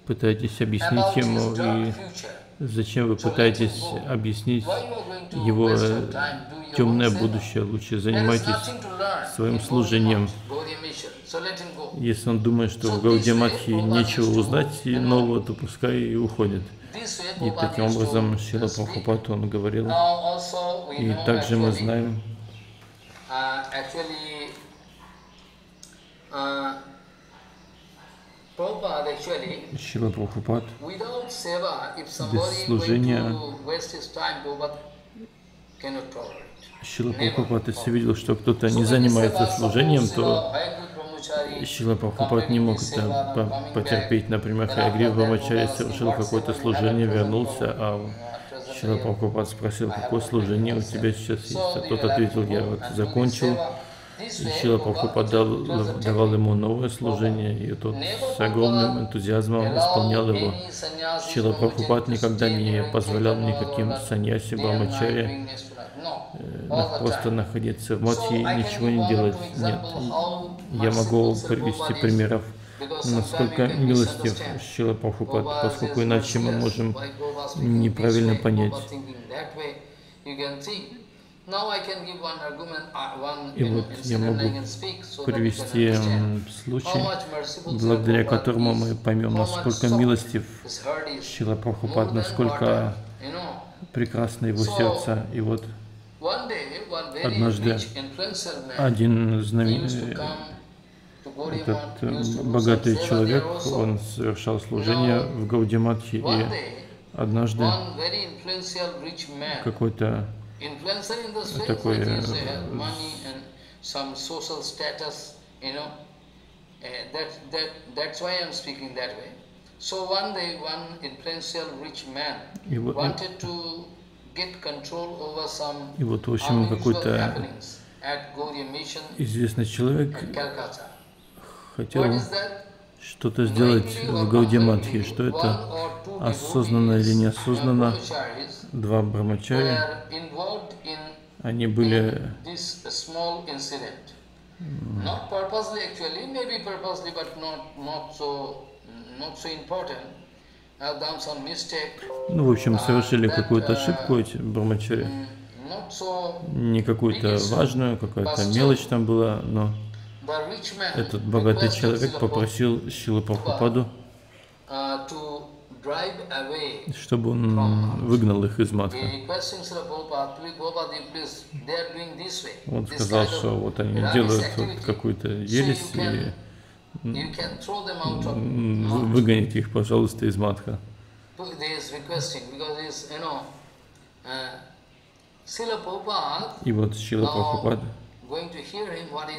пытаетесь объяснить ему, и. Зачем вы пытаетесь объяснить его э, темное будущее. Лучше занимайтесь своим служением. Если он думает, что в Гаудиматхе нечего узнать и нового, то пускай и уходит. И таким образом speak. Прабхупад, он говорил. И также мы знаем, uh, actually, uh, Prabhupada actually, Шила Прабхупад, going служения. Шила Прабхупад, если видел, что кто-то не занимается служением, то Шила Прабхупад не мог это по- потерпеть. Например, Хаягрив Брамачарья совершил какое-то служение, вернулся, а Шила Прабхупад спросил, какое служение у тебя сейчас есть? А тот ответил, я вот закончил. И Шила Прабхупад дал- давал ему новое служение, и тот с огромным энтузиазмом исполнял его. Шила Прабхупад никогда не позволял никаким саньяси Брамачаре просто находиться в матхе и ничего не делать. Нет. Я могу привести примеров насколько милостив Шила Прабхупад, поскольку иначе мы можем неправильно понять. И вот я могу привести случай, благодаря которому мы поймем, насколько милостив Шила Прабхупад, насколько прекрасно его сердце. И вот однажды один знаменитый этот э, богатый человек, он совершал служение в Гаудиматхе, и однажды какой-то такой э, So one day, one influential rich man и вот, wanted to get control over some и вот, в общем, какой-то известный человек хотел что-то сделать в Гаудиматхе. Что это осознанно или неосознанно? Два брамачари, они были this small incident. Not purposely actually, maybe purposely, but not not so not so important. Have done some mistake. ну, в общем, совершили какую-то ошибку эти брамачари. mm. Не какую-то важную, какая-то мелочь там была, но этот богатый человек попросил Шилу Прабхупаду, чтобы он выгнал их из Матха. Он сказал, что вот они делают вот какую-то ересь, и выгоните их, пожалуйста, из Матха. Uh, И вот Шила Прабхупад,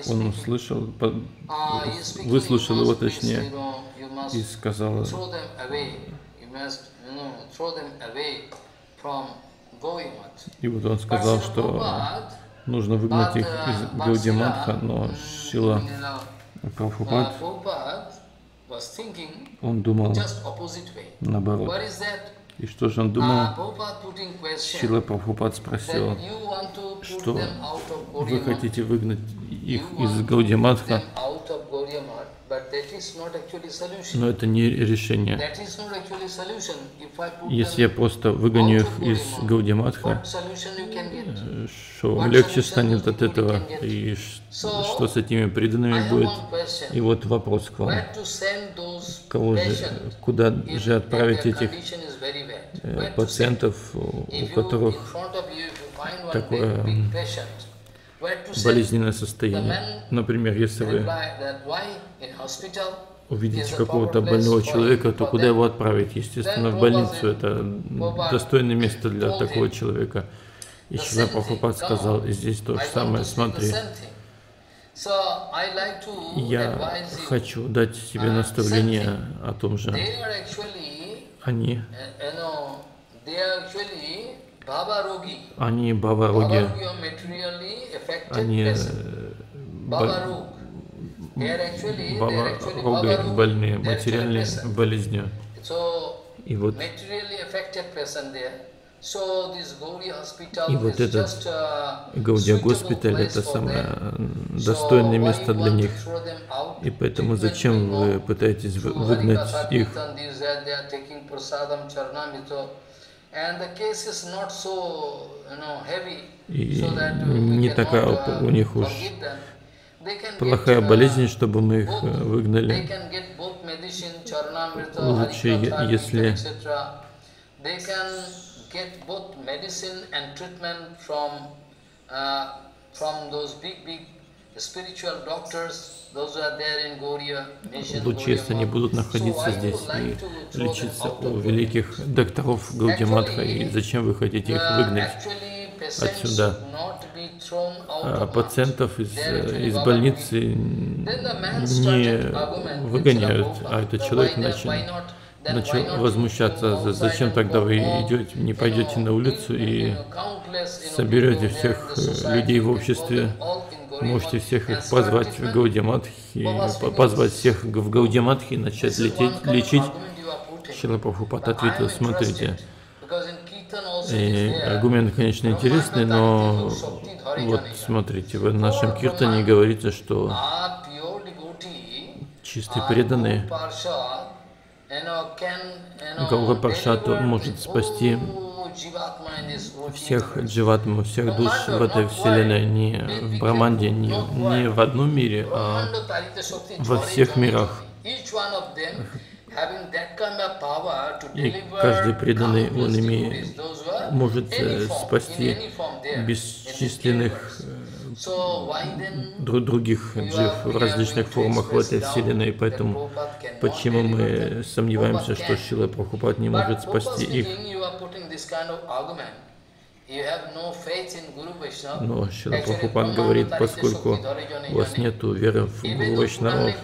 он услышал, Uh, выслушал его точнее и сказал, и вот он сказал, что нужно выгнать их из Гаудиматха, но Шила Прабхупад, он думал наоборот. И что же он Uh, думал? Шила Прабхупад спросил, что вы хотите выгнать их из Гаудиматха, но это не решение. Если я просто выгоню их из Гаудиматха, что вам легче станет от этого, и что с этими преданными будет. И вот вопрос к вам. Кого же, куда же отправить этих пациентов, у If you, которых такое, болезненное состояние? Например, если вы увидите какого-то больного человека, то куда его отправить? Естественно, в больницу. Это достойное место для такого человека. И Шила. Прабхупад сказал, и здесь то же самое, смотри, я хочу дать тебе наставление о том же. Они, uh, они бавароги, affected они э, Rog. больные болезнью. So И вот, И вот этот Гаудия госпиталь это самое э, достойное место для них. И поэтому зачем вы пытаетесь выгнать их? И uh, не такая uh, у них уж плохая uh, болезнь, чтобы мы их э, выгнали. Лучше, если- get both medicine and treatment from uh, from those big big spiritual doctors, those who are there in Gaudiya mission. Лучше, Gaudiya если они Math. будут находиться здесь и лечиться у великих докторов Гаудиматха, и зачем вы хотите их The выгнать? отсюда? А пациентов из, из больницы Then the man не выгоняют, а этот человек начал, начал not возмущаться, you go «За- зачем тогда вы идете, не пойдете на улицу и соберете всех э, людей в обществе, можете всех их позвать в. Гаудиматхи, позвать всех в Гаудиматхи и начать лететь, лечить. Шила Прабхупад ответил, смотрите, И is there. аргумент, конечно, интересный, но вот смотрите, в нашем киртане говорится, что A pure Гаура deliver может спасти всех universe. дживатм, всех душ в этой вселенной, не в Браманде, не, не в одном мире, а во всех мирах. И каждый преданный, он имеет, может э, спасти бесчисленных э, других джив в различных формах в этой вселенной, поэтому почему мы сомневаемся, что. Шила Прабхупад не может спасти их. Но Шила Прабхупад говорит, поскольку у вас нет веры в Гуру Вайшнавов,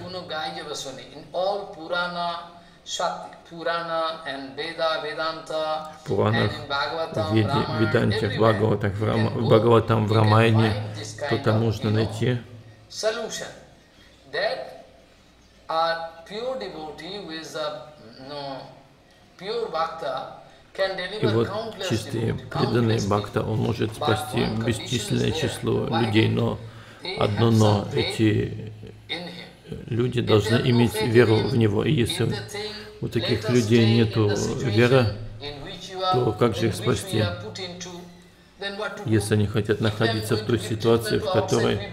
В Веде, Веданте, в Бхагаватах, в Рама- в Бхагаватам, в this то там можно найти И вот преданный countless Бхакта, он может спасти бесчисленное число людей, но одно но, эти люди должны иметь веру в него. И если у таких людей situation веры, то как же их спасти? если они хотят находиться в той ситуации, в которой,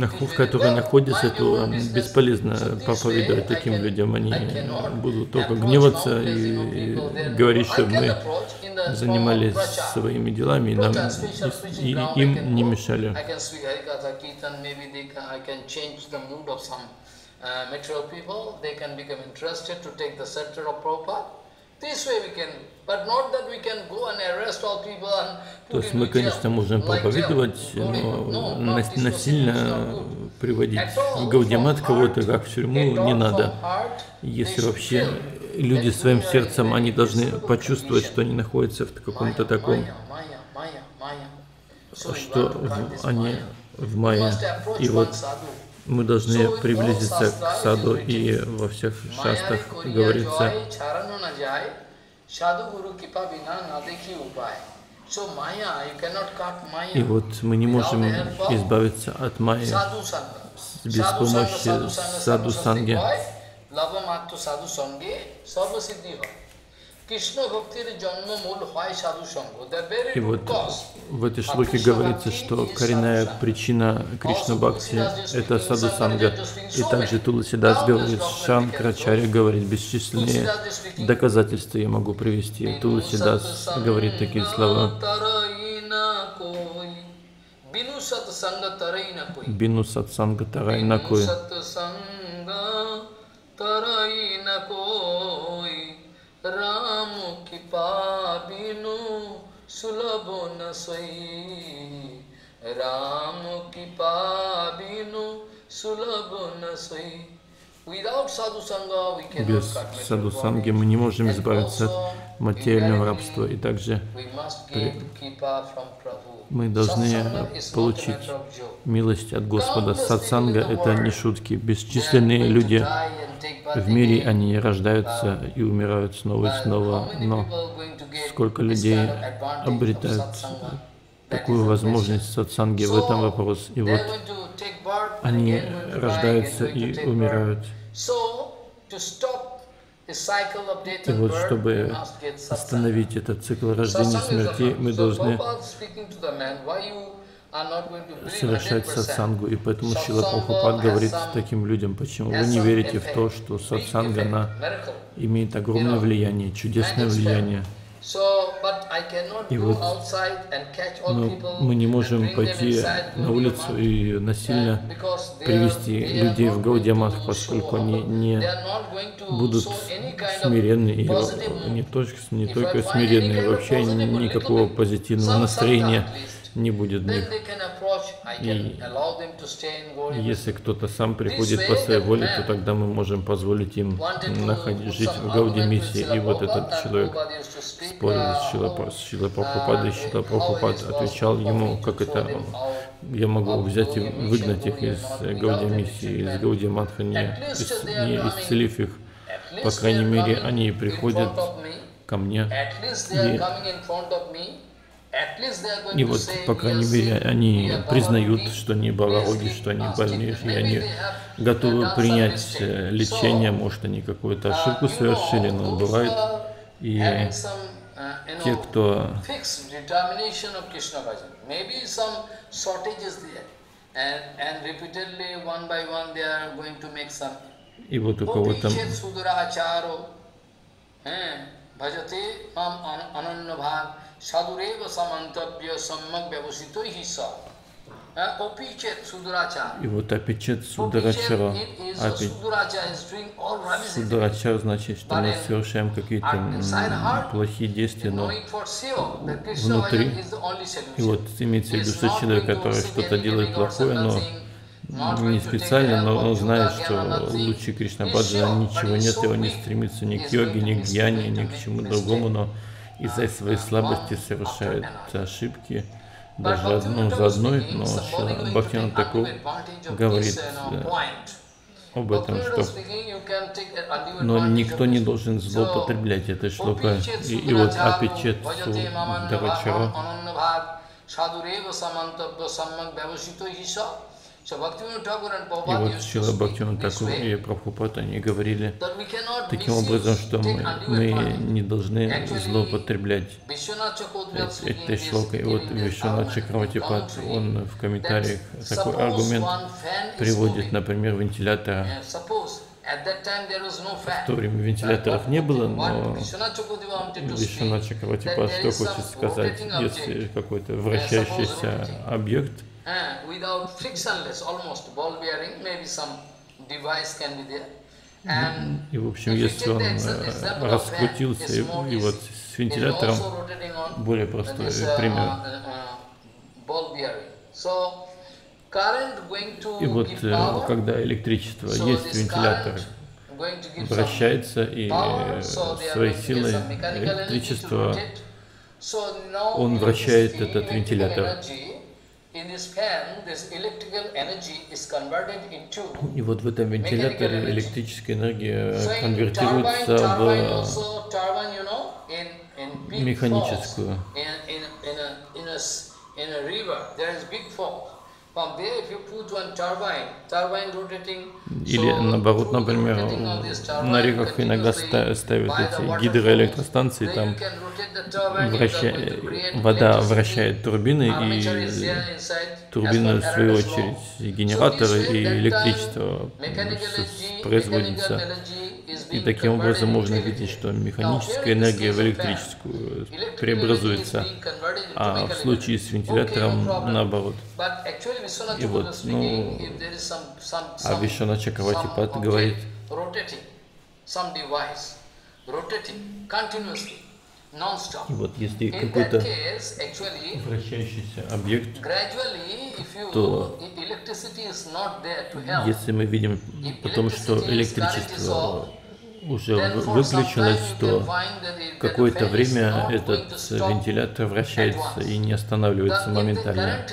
нах- в которой находятся, то бесполезно проповедовать таким людям. Они будут только гневаться и говорить, что мы занимались своими делами и, нам, и, и им не мешали. Uh, material people. They can become interested to take the center of Prabhupada. То есть мы, конечно, можем проповедовать, но насильно приводить в Гаудимат кого-то, как в тюрьму, не надо. Если вообще люди своим сердцем, они должны почувствовать, что они находятся в каком-то таком, что они в мае. И вот мы должны приблизиться к саду, и во всех шастах говорится, и вот мы не можем избавиться от майи без помощи саду санги. И вот в этой шлоке говорится, что коренная причина Кришна Бхакти – это саду санга. И также Туласи Дас говорит, Шанкрачаря говорит, бесчисленные доказательства я могу привести. Туласи Дас говорит такие слова. Бину сатсанга тарайнакой. Бину сатсанга тарайнакой. రాము కృపాబిను సులభ నసోయి రాము కృపాబిను సులభ నసోయి Без садусанги мы не можем избавиться от материального рабства. И также при, мы должны получить милость от Господа. Сатсанга – это не шутки. Бесчисленные люди в мире, они рождаются и умирают снова и снова. Но сколько людей обретают такую возможность сатсанги в этом вопрос. И вот они рождаются и умирают. И вот чтобы остановить этот цикл рождения и смерти, мы должны совершать сатсангу. И поэтому Шила Прабхупад говорит таким людям, почему вы не верите в то, что сатсанга она имеет огромное влияние, чудесное влияние. И вот но мы не можем пойти на улицу и насильно привести людей в Гаудиамат, поскольку они не будут смиренны, и не только, не только смиренные, вообще никакого позитивного настроения не будет них. И если кто-то сам приходит по своей воле, то тогда мы можем позволить им находить, жить в Гауди миссии. И вот этот человек спорил с Шила, с Шила Прабхупадой, и Шила Прабхупад отвечал ему, как это я могу взять и выгнать их из Гауди миссии, из Гауди Матха, не, не исцелив их. По крайней мере, они приходят ко мне и И вот, по "We крайней мере, они признают, что они sick, что они uh, больные, sick." и они готовы принять э, лечение, может, они какую-то Uh, ошибку совершили, но бывает, и uh, те, кто и вот у кого-то Eh, bhav sadureva samantavya sammak vyavasito hi sa. Eh, Opichet sudurachara. и вот Opichet сударачара, апи сударачар значит, что мы совершаем какие-то плохие действия, но внутри. и вот имеется в виду, что человек, который что-то делает плохое, но не специально, но он знает, что jnana, nothing. лучше Кришна He's Баджана sure, ничего нет, и он не стремится ни к йоге, ни к дьяне, ни к чему другому, но из-за своей слабости совершает ошибки, даже од- ну, за одной, но Бхактина Такур говорит э, об этом, что но никто не должен злоупотреблять этой шлокой. И, и вот Апичет Дарачара, Sadureva vyavasito hisa. И вот Шила this Такур и Прабхупад, они говорили таким образом, что мы, мы не должны злоупотреблять этой шлокой. И вот Вишванат Чакраватипад, он в комментариях такой аргумент приводит, например, вентилятора. В то время вентиляторов не было, но Вишванат Чакраватипад что хочет сказать, если какой-то вращающийся объект, uh, without frictionless, almost ball bearing, maybe some device can be there. And и, в общем, если он э, раскрутился, и, вот с вентилятором, более простой uh, пример. uh, uh, ball bearing. So current going to И вот э, когда электричество есть вентилятор, вращается, и э, своей силой электричество он вращает этот вентилятор. И вот в этом вентиляторе электрическая энергия конвертируется turbine, turbine в also, turbine, you know, in, in big механическую. in a river, there is big fall. Или наоборот, например, на реках иногда ставят эти гидроэлектростанции, там враща- вода вращает турбины, и турбины, в свою очередь, генераторы, и электричество производится. И таким образом можно видеть, что механическая энергия в электрическую преобразуется, а в случае с вентилятором наоборот. И вот, ну, А some, Вишвана some Чакраватипад object говорит, и вот если какой-то вращающийся объект, то если мы видим потом, что электричество уже выключилось, то какое-то время этот вентилятор вращается и не останавливается моментально.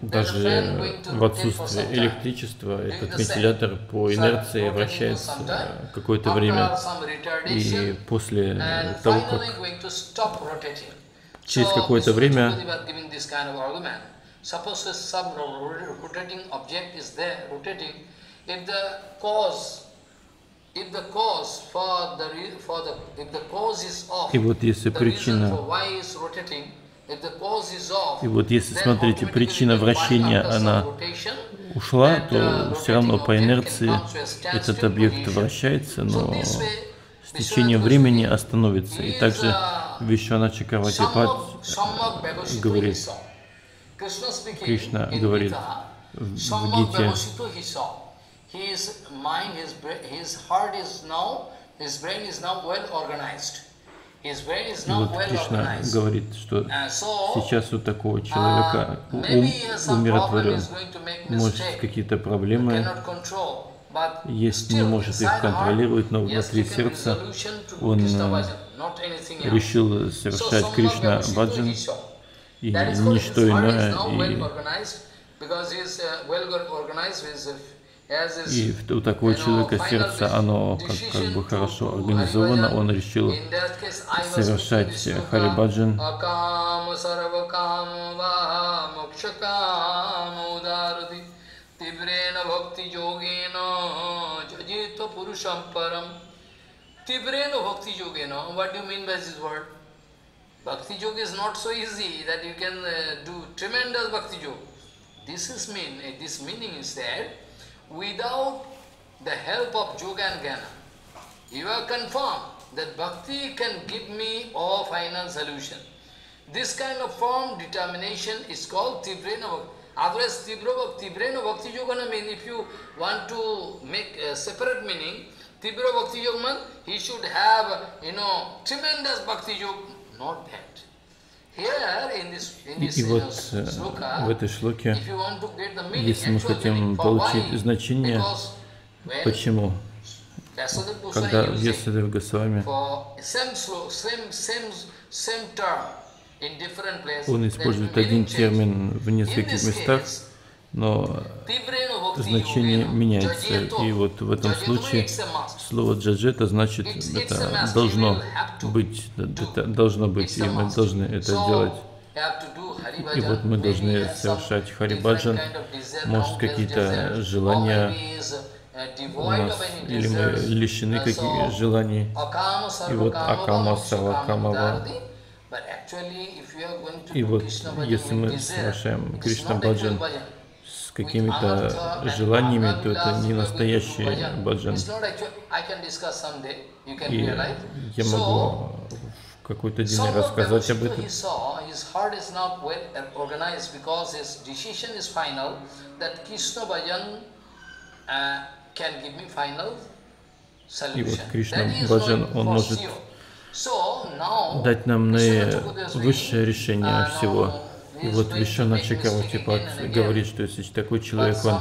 Даже в отсутствие электричества этот вентилятор по инерции вращается какое-то время, и после того, как через какое-то время if the cause И вот если причина И вот если, смотрите, причина вращения, она ушла, то uh, все равно по инерции этот объект вращается, но с течением времени остановится. И также uh, Вишвана Чакраватипад говорит, in говорит в Гите. His mind, his, his heart is now, his brain is now well organized. His brain is и now вот well Кришна говорит, что сейчас у такого uh, человека ум умиротворен, может какие-то проблемы есть, не может их контролировать, но внутри сердца он э, решил совершать Кришна Баджан, и ничто иное, и uh, uh, И у такого человека сердце, оно как, как бы хорошо организовано, он решил совершать Харибаджан. tivrena bhakti yogena what do you mean by this word bhakti yoga is not so easy that you can uh, do tremendous bhakti yoga this is mean uh, this meaning is that without the help of yoga and jnana you are confirmed that bhakti can give me a final solution. This kind of firm determination is called Tivrena Bhakti. Otherwise, Tibra Bhakti, Tivrena Bhakti Yogana mean if you want to make a separate meaning, Tibra Bhakti Yogaman, he should have, you know, tremendous Bhakti Yoga. Not that. И, uh, вот э, в этой шлоке, если мы хотим получить значение, почему, когда Весадев Госвами, он использует один термин в нескольких местах, но значение меняется. И вот в этом случае слово джаджета значит, это должно быть, это должно быть, и мы должны это делать. И вот мы должны совершать Харибаджан, может, какие-то желания uh, у нас, или мы лишены Uh, каких желаний. И вот Акама to И вот если мы совершаем Кришна баджан какими-то желаниями, то это не настоящий баджан. И я могу в какой-то день рассказать об этом. uh. И вот Кришна Баджан, он может дать нам наивысшее решение uh, всего. И вот Вишана and again. говорит, что если такой человек, он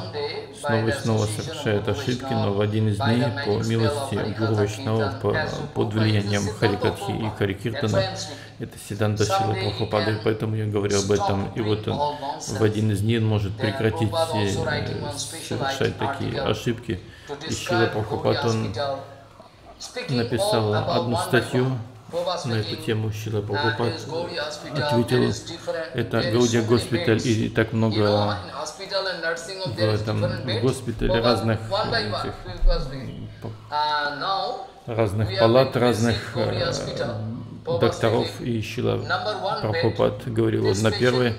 снова и снова совершает ошибки, но в один из дней, по милости Гуру as под влиянием Харикатхи и. Харикиртана, это Сиданта Шила Прабхупады, can поэтому я говорю об этом. И вот он в один из дней может прекратить э, совершать такие ошибки. И Шила Прабхупад, он написал одну статью на эту тему Шила uh, Прабхупад ответил, это Гаудия госпиталь и так много в этом госпитале разных этих. Uh, разных палат, разных э, докторов и one Прабхупад говорил, вот на первой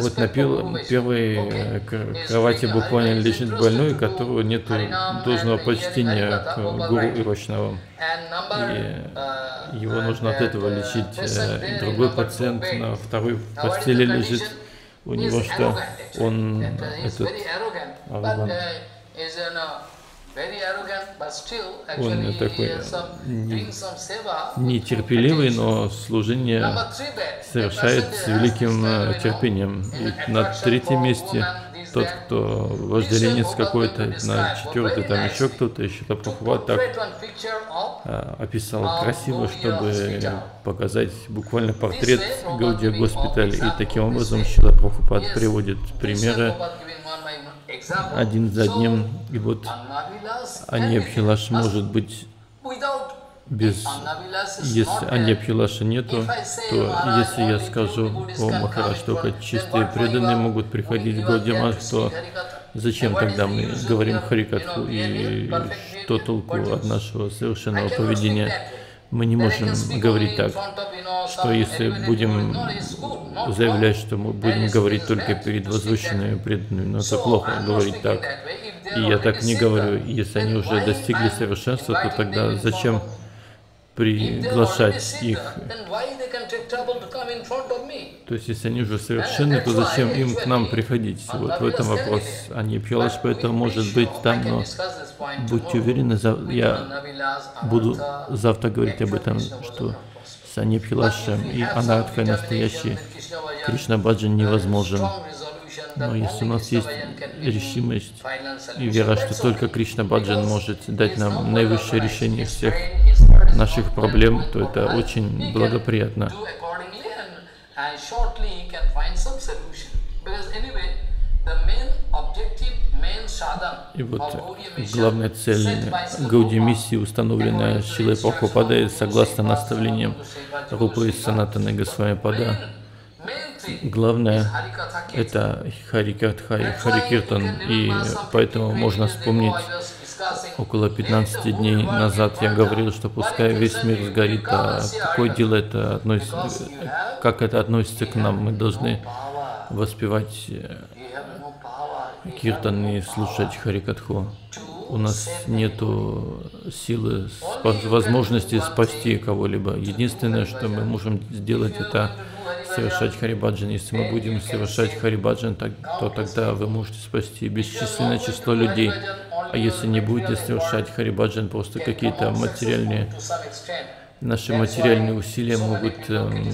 вот на первой э, кровати буквально лежит больной, которого нет должного почтения к гуру и number, И uh, его нужно от этого uh, лечить. Э, in Другой пациент на второй постели лежит. У него что? Он uh, этот very uh, uh, Он такой нетерпеливый, но служение совершает с великим uh, э, терпением. И на третьем месте тот, кто вожделенец какой-то, на четвертый там еще кто-то, еще Прабхупад так а, описал красиво, чтобы показать буквально портрет Гаудия giving госпиталь. И таким образом. Шила Прабхупад приводит примеры один за одним. И вот Аньябхилаш может быть без... Если. Аньябхилаша нету, то если я скажу, о in только чистые преданные могут приходить в to то зачем тогда мы говорим Харикатху и что толку от нашего совершенного поведения? Мы не можем говорить так, что если будем заявлять, что мы будем говорить только перед возвышенными преданными, но это плохо говорить так. И я так не говорю. Если они уже достигли совершенства, то тогда зачем приглашать их? То есть, если они уже совершенны, то зачем им к нам приходить? Вот в этом вопрос. А не пьелаш, поэтому может быть там, но будьте уверены, я буду завтра говорить об этом, что с Анипхилашем и Анардхой настоящий Кришна Баджан невозможен. Но если у нас есть решимость и вера, что только Кришна Баджан может дать нам наивысшее решение всех наших проблем, то это очень благоприятно. the main И вот главная цель Гауди миссии, установленная Шилой Прабхупадой, согласно наставлениям Рупы Санатаны Госвами Пада, главное это Харикатха и Харикиртан, и поэтому можно вспомнить около 15 дней назад я говорил, что пускай весь мир сгорит, а какое дело это относится, как это относится к нам, мы должны воспевать э, киртан и слушать Харикатху. У нас нет силы, возможности спасти кого-либо. Единственное, что мы можем сделать, это совершать Харибаджан. Если мы будем совершать Харибаджан, то тогда вы можете спасти бесчисленное число людей. А если не будете совершать Харибаджан, просто какие-то материальные, наши материальные усилия могут эм,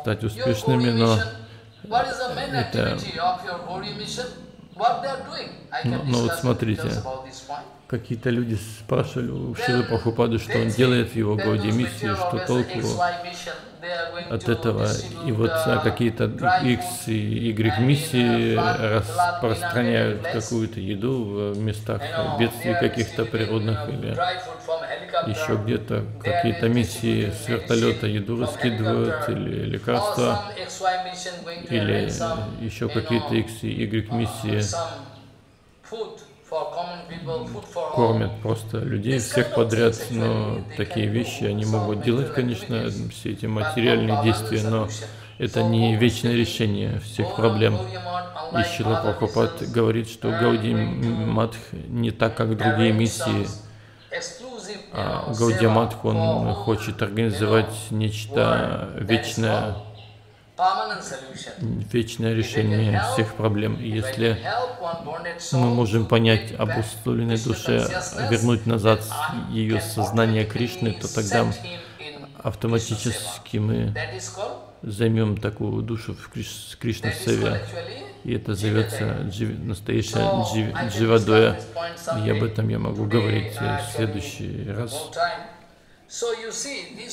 стать успешными, но это... Но, но вот смотрите, какие-то люди спрашивали у Шилы Прабхупады, что он делает в его Гауди миссии, что толку от этого. И вот какие-то X и Y миссии распространяют какую-то еду в местах бедствий каких-то природных или еще где-то какие-то миссии с вертолета еду раскидывают или лекарства. или еще какие-то X и Y миссии кормят просто людей всех подряд, но такие вещи они могут делать, конечно, все эти материальные действия, но это не вечное решение всех проблем. И Шила Прабхупад говорит, что Гауди Матх не так, как другие миссии, а Гауди Матх, он хочет организовать нечто вечное, вечное решение всех проблем. И если мы можем понять об обусловленной душе, вернуть назад ее сознание Кришны, то тогда автоматически мы займем такую душу в Криш, Кришна Севе. И это зовется джив, настоящая джив, дживадоя. И об этом я могу говорить в следующий раз.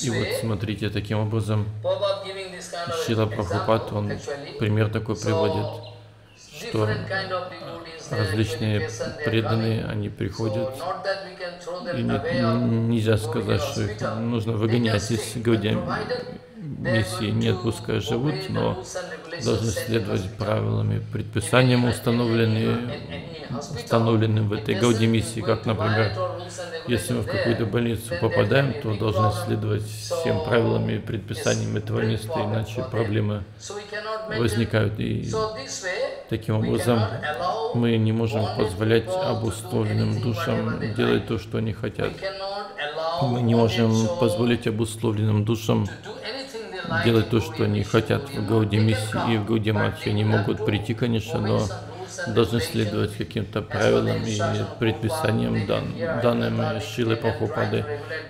И вот смотрите, таким образом, Шила Прабхупад, он пример такой приводит, что различные преданные, они приходят, и не, нельзя сказать, что их нужно выгонять из Гаудия миссии. Нет, пускай живут, но должны следовать правилами, предписаниям, установленным, установленным в этой Гауди миссии, как, например, если мы в какую-то больницу попадаем, то должны следовать всем правилам и предписаниям этого места, иначе проблемы возникают. И таким образом мы не можем позволять обусловленным душам делать то, что они хотят. Мы не можем позволить обусловленным душам делать то, что они хотят в Гауди миссии и в Гауди Матхе. Они могут прийти, конечно, но должны следовать каким-то правилам и предписаниям, дан, данным Шилы Прабхупады.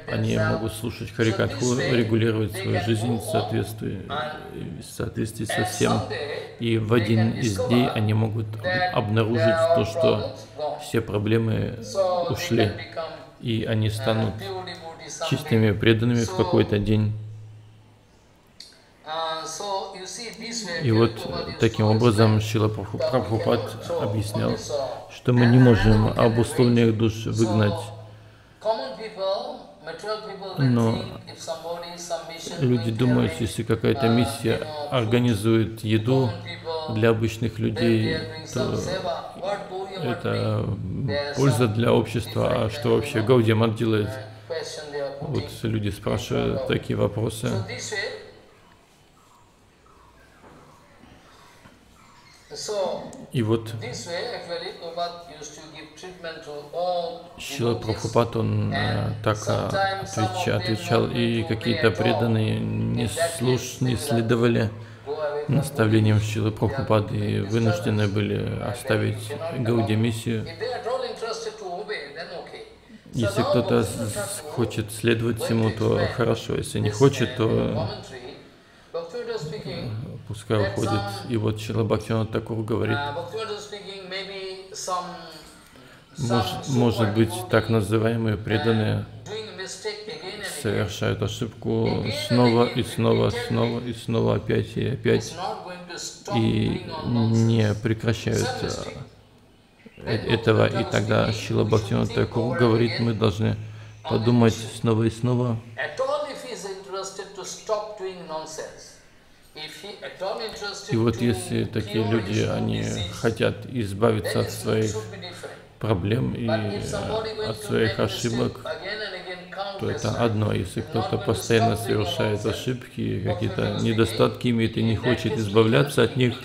Они могут слушать Харикатху, регулировать свою жизнь в соответствии, в соответствии со всем. И в один из дней они могут обнаружить то, что все проблемы ушли, и они станут чистыми преданными в какой-то день. И вот таким образом Шила Прабхупад объяснял, что мы не можем обусловленных душ выгнать. Но люди думают, если какая-то миссия организует еду для обычных людей, то это польза для общества. А что вообще Гаудиамат делает? Вот люди спрашивают такие вопросы. И вот Шила Прабхупад, он э, так э, отвечал, отвечал, и какие-то преданные не, слуш, не следовали наставлениям Шилы Прабхупады и вынуждены были оставить Гауди миссию. Если кто-то хочет следовать ему, то хорошо, если не хочет, то пускай уходит. И вот Шила Бхактиван Такур говорит, может, может быть, так называемые преданные совершают ошибку снова и снова, снова и снова, опять и опять. и не прекращают э, этого. И тогда Шила Бхактивinoда Такур говорит, мы должны подумать снова и снова, И вот если такие люди, они хотят избавиться от своих проблем и э, от своих ошибок, то это одно. Если кто-то постоянно совершает ошибки, какие-то недостатки имеет и не хочет избавляться от них,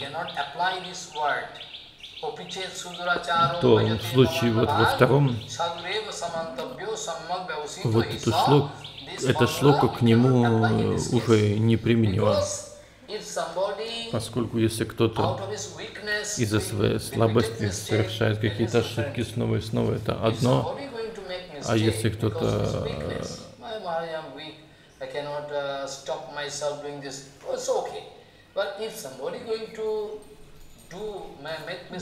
то в случае вот во втором, вот это This это шлока к нему э, уже if somebody Поскольку если кто-то из-за своей слабости совершает какие-то ошибки снова и снова, это одно. А если кто-то, because of his weakness, "My- my, I am weak, I cannot uh, stop myself doing this, oh, it's okay. But if somebody going to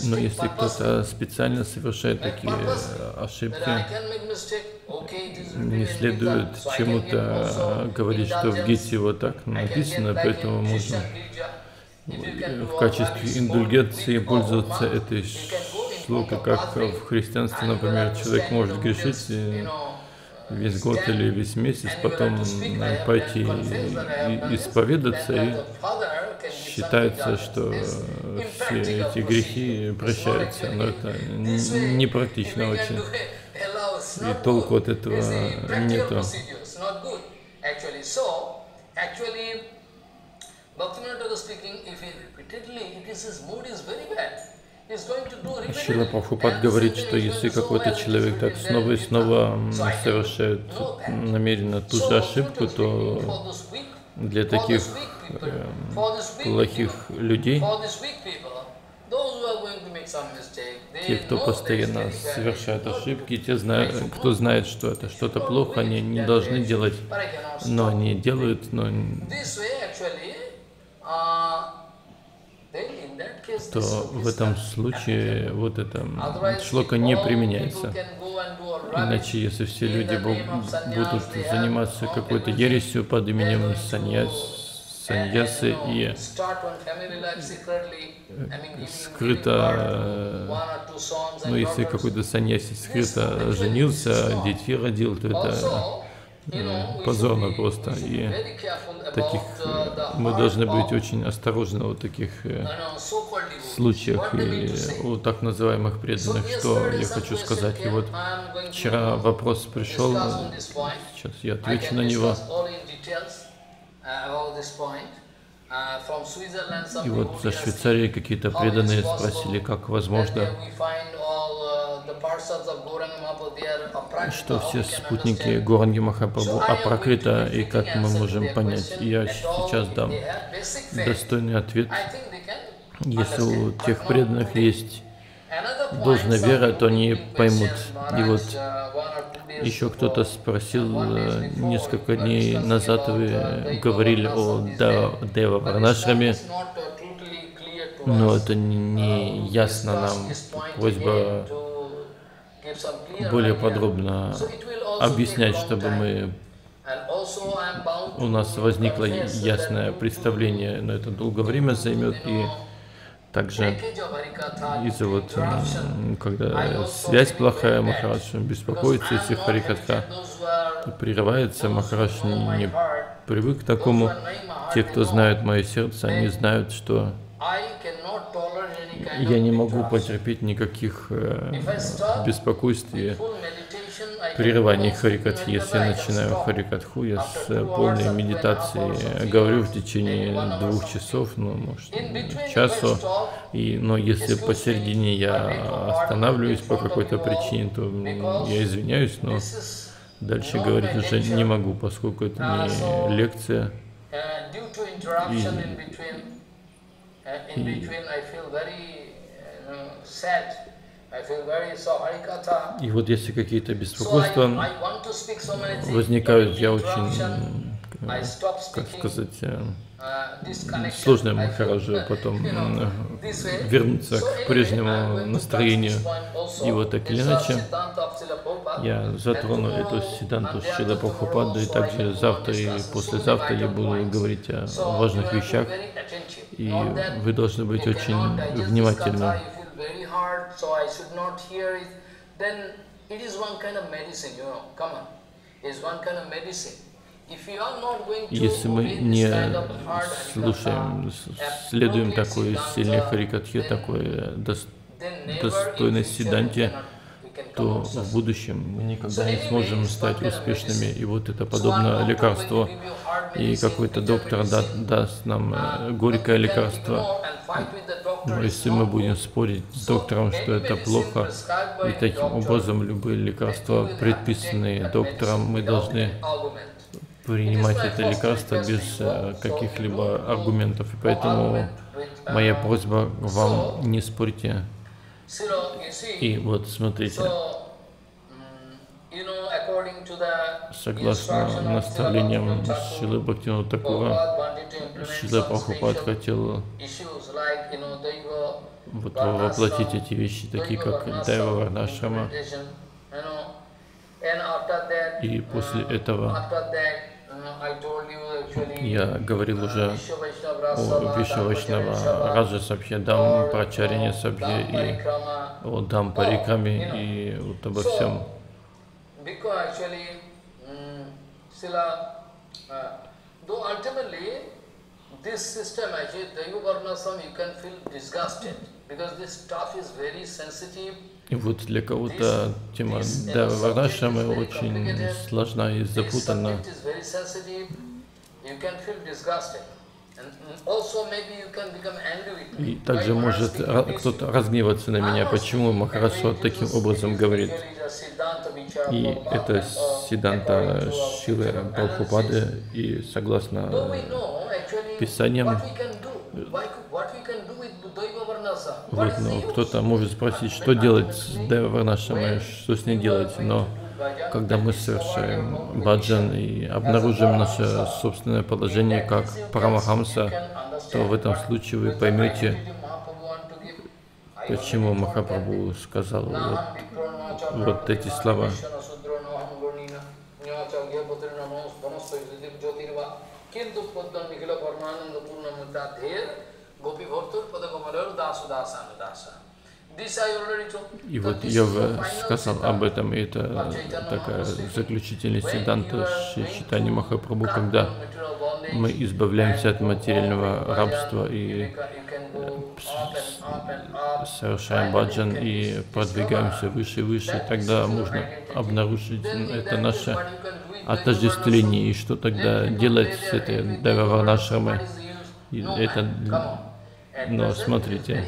Но если кто-то специально совершает такие э, ошибки, не следует чему-то говорить, что в. Гите вот так написано, поэтому можно в качестве индульгенции пользоваться этой of как в христианстве, например, человек может грешить весь год или весь месяц, потом пойти и- исповедаться, и считается, что все эти грехи прощаются, но это непрактично очень. И толку от этого нету. Шила Прабхупад говорит, что если какой-то человек так снова и снова совершает намеренно ту же ошибку, то для таких эм, плохих людей, те, кто постоянно совершает ошибки, те, знают, кто знает, что это что-то плохо, они не должны делать, но они делают, но uh, то в этом случае вот Otherwise, шлока не применяется. Иначе, если все люди будут заниматься какой-то ересью под именем саньяс, uh, саньясы и скрыто, Ну, если какой-то саньяси скрыто женился, детей родил, то это позорно просто. И таких uh, э, мы должны быть очень осторожны о таких э, случаях и о так называемых преданных, что я хочу сказать. И вот вчера вопрос пришел, сейчас я отвечу на него. И вот за Швейцарией какие-то преданные спросили, как возможно, uh, что все спутники? Горанги Махапрабху апракрита, и как мы можем понять. я сейчас дам достойный ответ. Если у тех преданных есть Some вера, то они поймут. И вот uh, еще кто-то спросил, э, несколько дней назад вы uh, говорили о. Дева Варнашраме, uh, но это не, ясно нам. Просьба более подробно объяснять, чтобы мы у нас возникло ясное представление, но это долгое время займет, и также из-за вот, м, когда связь плохая, Махарадж беспокоится, если Харикатха прерывается, Махарадж не, не привык к такому. Те, кто знают мое сердце, они знают, что я не могу потерпеть никаких э, беспокойств и прерываний Харикатхи. Если я начинаю Харикатху, я с полной медитацией говорю в течение двух часов, ну, может, часу. И, но если посередине я останавливаюсь по какой-то причине, то я извиняюсь, но дальше говорить уже не могу, поскольку это не лекция. due to uh, uh. И вот если какие-то беспокойства возникают, я очень, э, как сказать, э, Uh, сложно Махараджу потом э, вернуться к прежнему настроению. И вот так или иначе. Я затрону эту седанту Шила after Прабхупады, и также завтра и послезавтра я буду говорить о важных вещах. И вы должны быть очень внимательны. Very hard, so I should not hear it. Then it is one kind of medicine, you know. Come on, it's one kind of medicine. Если мы не слушаем, следуем такой сильной харикатхе, такой э, достойной come то в будущем мы никогда не сможем стать успешными. И вот это подобно лекарству. И какой-то доктор да- даст нам э, горькое лекарство. Но если мы будем спорить с доктором, что это плохо, и таким образом любые лекарства, предписанные доктором, мы должны принимать это лекарство без э, каких-либо аргументов. И поэтому моя просьба вам, не спорьте. И вот смотрите, согласно наставлениям Шилы Бхактина Такура, Шила Прабхупад хотел вот воплотить эти вещи, такие как Дайва Варнашрама. И после этого я говорил уже о Виша Вайшнава Раджа Сабхе, Дам Прачарине Сабхе и о Дам Парикраме и вот обо всем. Because actually, mm, Sila, uh, though ultimately this system actually, Daiva Varnasam, you can feel disgusted because this stuff is very sensitive. И вот для кого-то тема Дайва Варнашрамы очень сложна и запутана. mm. И также может кто-то разгневаться на меня, почему Махарашва таким образом говорит. И это Сиданта Шилы Прабхупады, и согласно Писаниям, вот, но кто-то может спросить, что делать с Дева Варнашамой, что с ней делать, но когда мы совершаем баджан и обнаружим наше собственное положение как Парамахамса, то в этом случае вы поймете, почему Махапрабху сказал вот, вот эти слова. কিন্তু পদ্ম নিখিল পরমানন্দ পূর্ণ মুদ্রাধের গোপী ভর্তুর পদ কমলের দাসু দাসানু দাসা This I already told. И вот я уже сказал об этом, и это такая заключительная седанта Читани Махапрабху, когда мы избавляемся от материального рабства и совершаем баджан и продвигаемся выше и выше, тогда можно обнаружить это наше отождествление. И что тогда делать с этой Деваварнашрамой? И Это, но смотрите,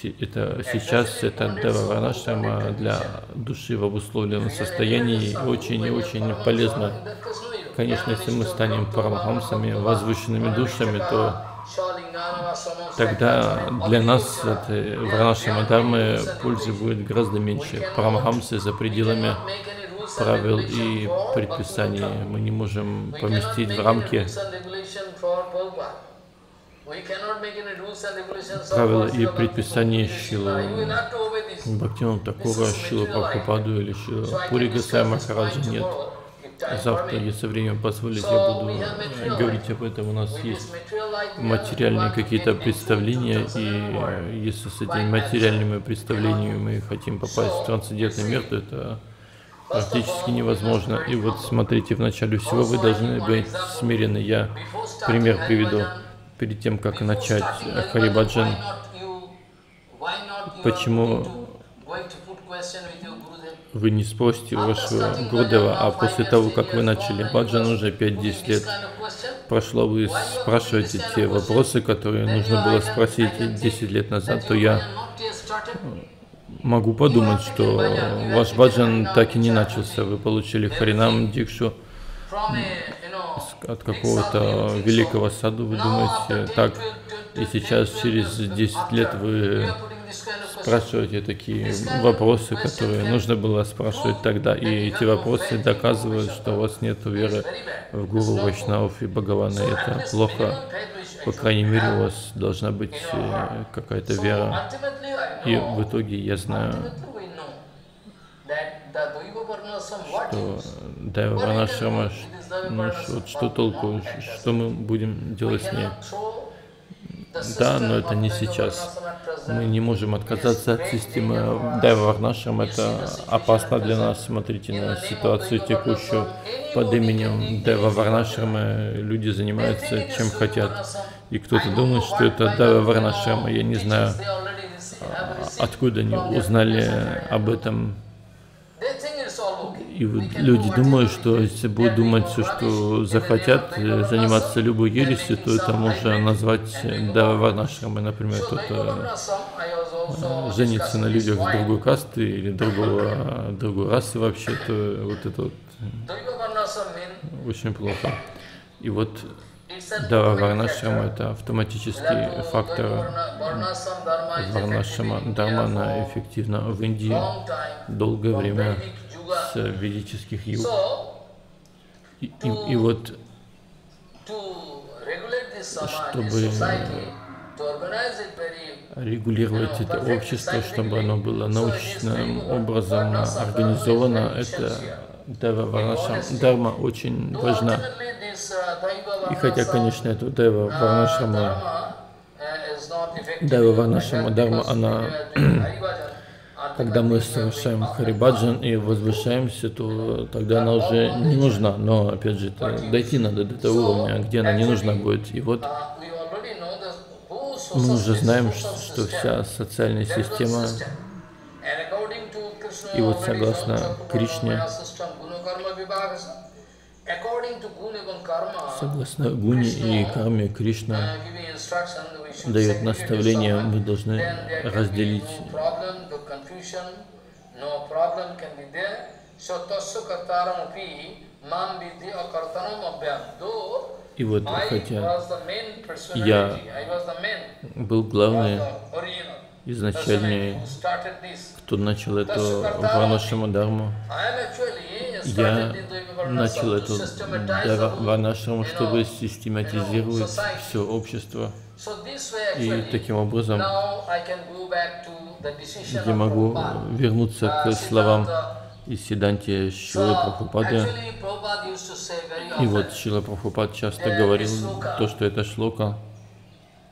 се- это сейчас это Деваварнашрама для души в обусловленном состоянии очень и очень полезно. Конечно, если мы станем парамахамсами, возвышенными душами, то тогда для нас этой Варнашрама Дharмы пользы будет гораздо меньше. Парамахамсы за пределами правил и предписаний мы не можем поместить в рамки правила и предписания Шилы Бхактину Такура, Шилу Прабхупаду или Шилу Пури Гасай Махараджа нет. Завтра, если время позволит, я буду э, говорить об этом. У нас есть материальные какие-то представления, и э, если с этими материальными представлениями мы хотим попасть в трансцендентный мир, то это практически невозможно. И вот смотрите, в начале всего вы должны быть смирены. Я пример приведу. Перед тем, как начать Харибаджан, почему вы не спросите у вашего Гурдева, а после того, как вы начали баджан, уже 5-10 лет прошло, вы спрашиваете те вопросы, которые нужно было спросить 10 лет назад, то я могу подумать, что ваш баджан так и не начался. Вы получили Харинам Дикшу от какого-то великого саду, вы думаете, так, и сейчас через 10 лет вы спрашиваете такие вопросы, которые нужно было спрашивать тогда, и эти вопросы доказывают, что у вас нет веры в Гуру, Вайшнавов и Бхагавана. Это плохо. По крайней мере, у вас должна быть э, какая-то вера. И в итоге я знаю, что Дайва Варнашрама, ну вот что толку, что мы будем делать с ней? Да, но это не сейчас. Мы не можем отказаться от системы Дайва Варнашрам. Это опасно для нас. Смотрите на ситуацию текущую. Под именем Дайва Варнашрама люди занимаются чем хотят. И кто-то думает, что это Дайва Варнашрама. Я не знаю, откуда они узнали об этом. И вот люди думают, что если будут думать все, что захотят, э, заниматься любой ересью, то это можно назвать Даварнашрамой, например, кто-то э, женится на людях другой касты или другого, другой расы вообще, то вот это вот очень плохо. И вот да, Варнашрама это автоматический фактор Варнашрама Дармана эффективно в Индии долгое время с ведических юг. И, и, и вот, чтобы регулировать это общество, чтобы оно было научным образом организовано, это Дева Варнашам, Дарма очень важна. И хотя, конечно, это Дева Варнашама, Дева Варнашама Дарма, она когда мы совершаем Харибаджан и возвышаемся, то тогда она уже не нужна. Но, опять же, дойти надо до того уровня, где она не нужна будет. И вот мы уже знаем, что вся социальная система, и вот согласно Кришне, Согласно Гуне и Карме, Кришна дает наставление, мы должны разделить. и вот хотя я был главный, изначальный, кто начал эту Варнашама Дharma, я начал эту Варнашраму, чтобы систематизировать все общество. И таким образом я могу вернуться к словам из Сиданти Шилы Прабхупады. И вот Шила Прабхупад часто говорил то, что это шлока.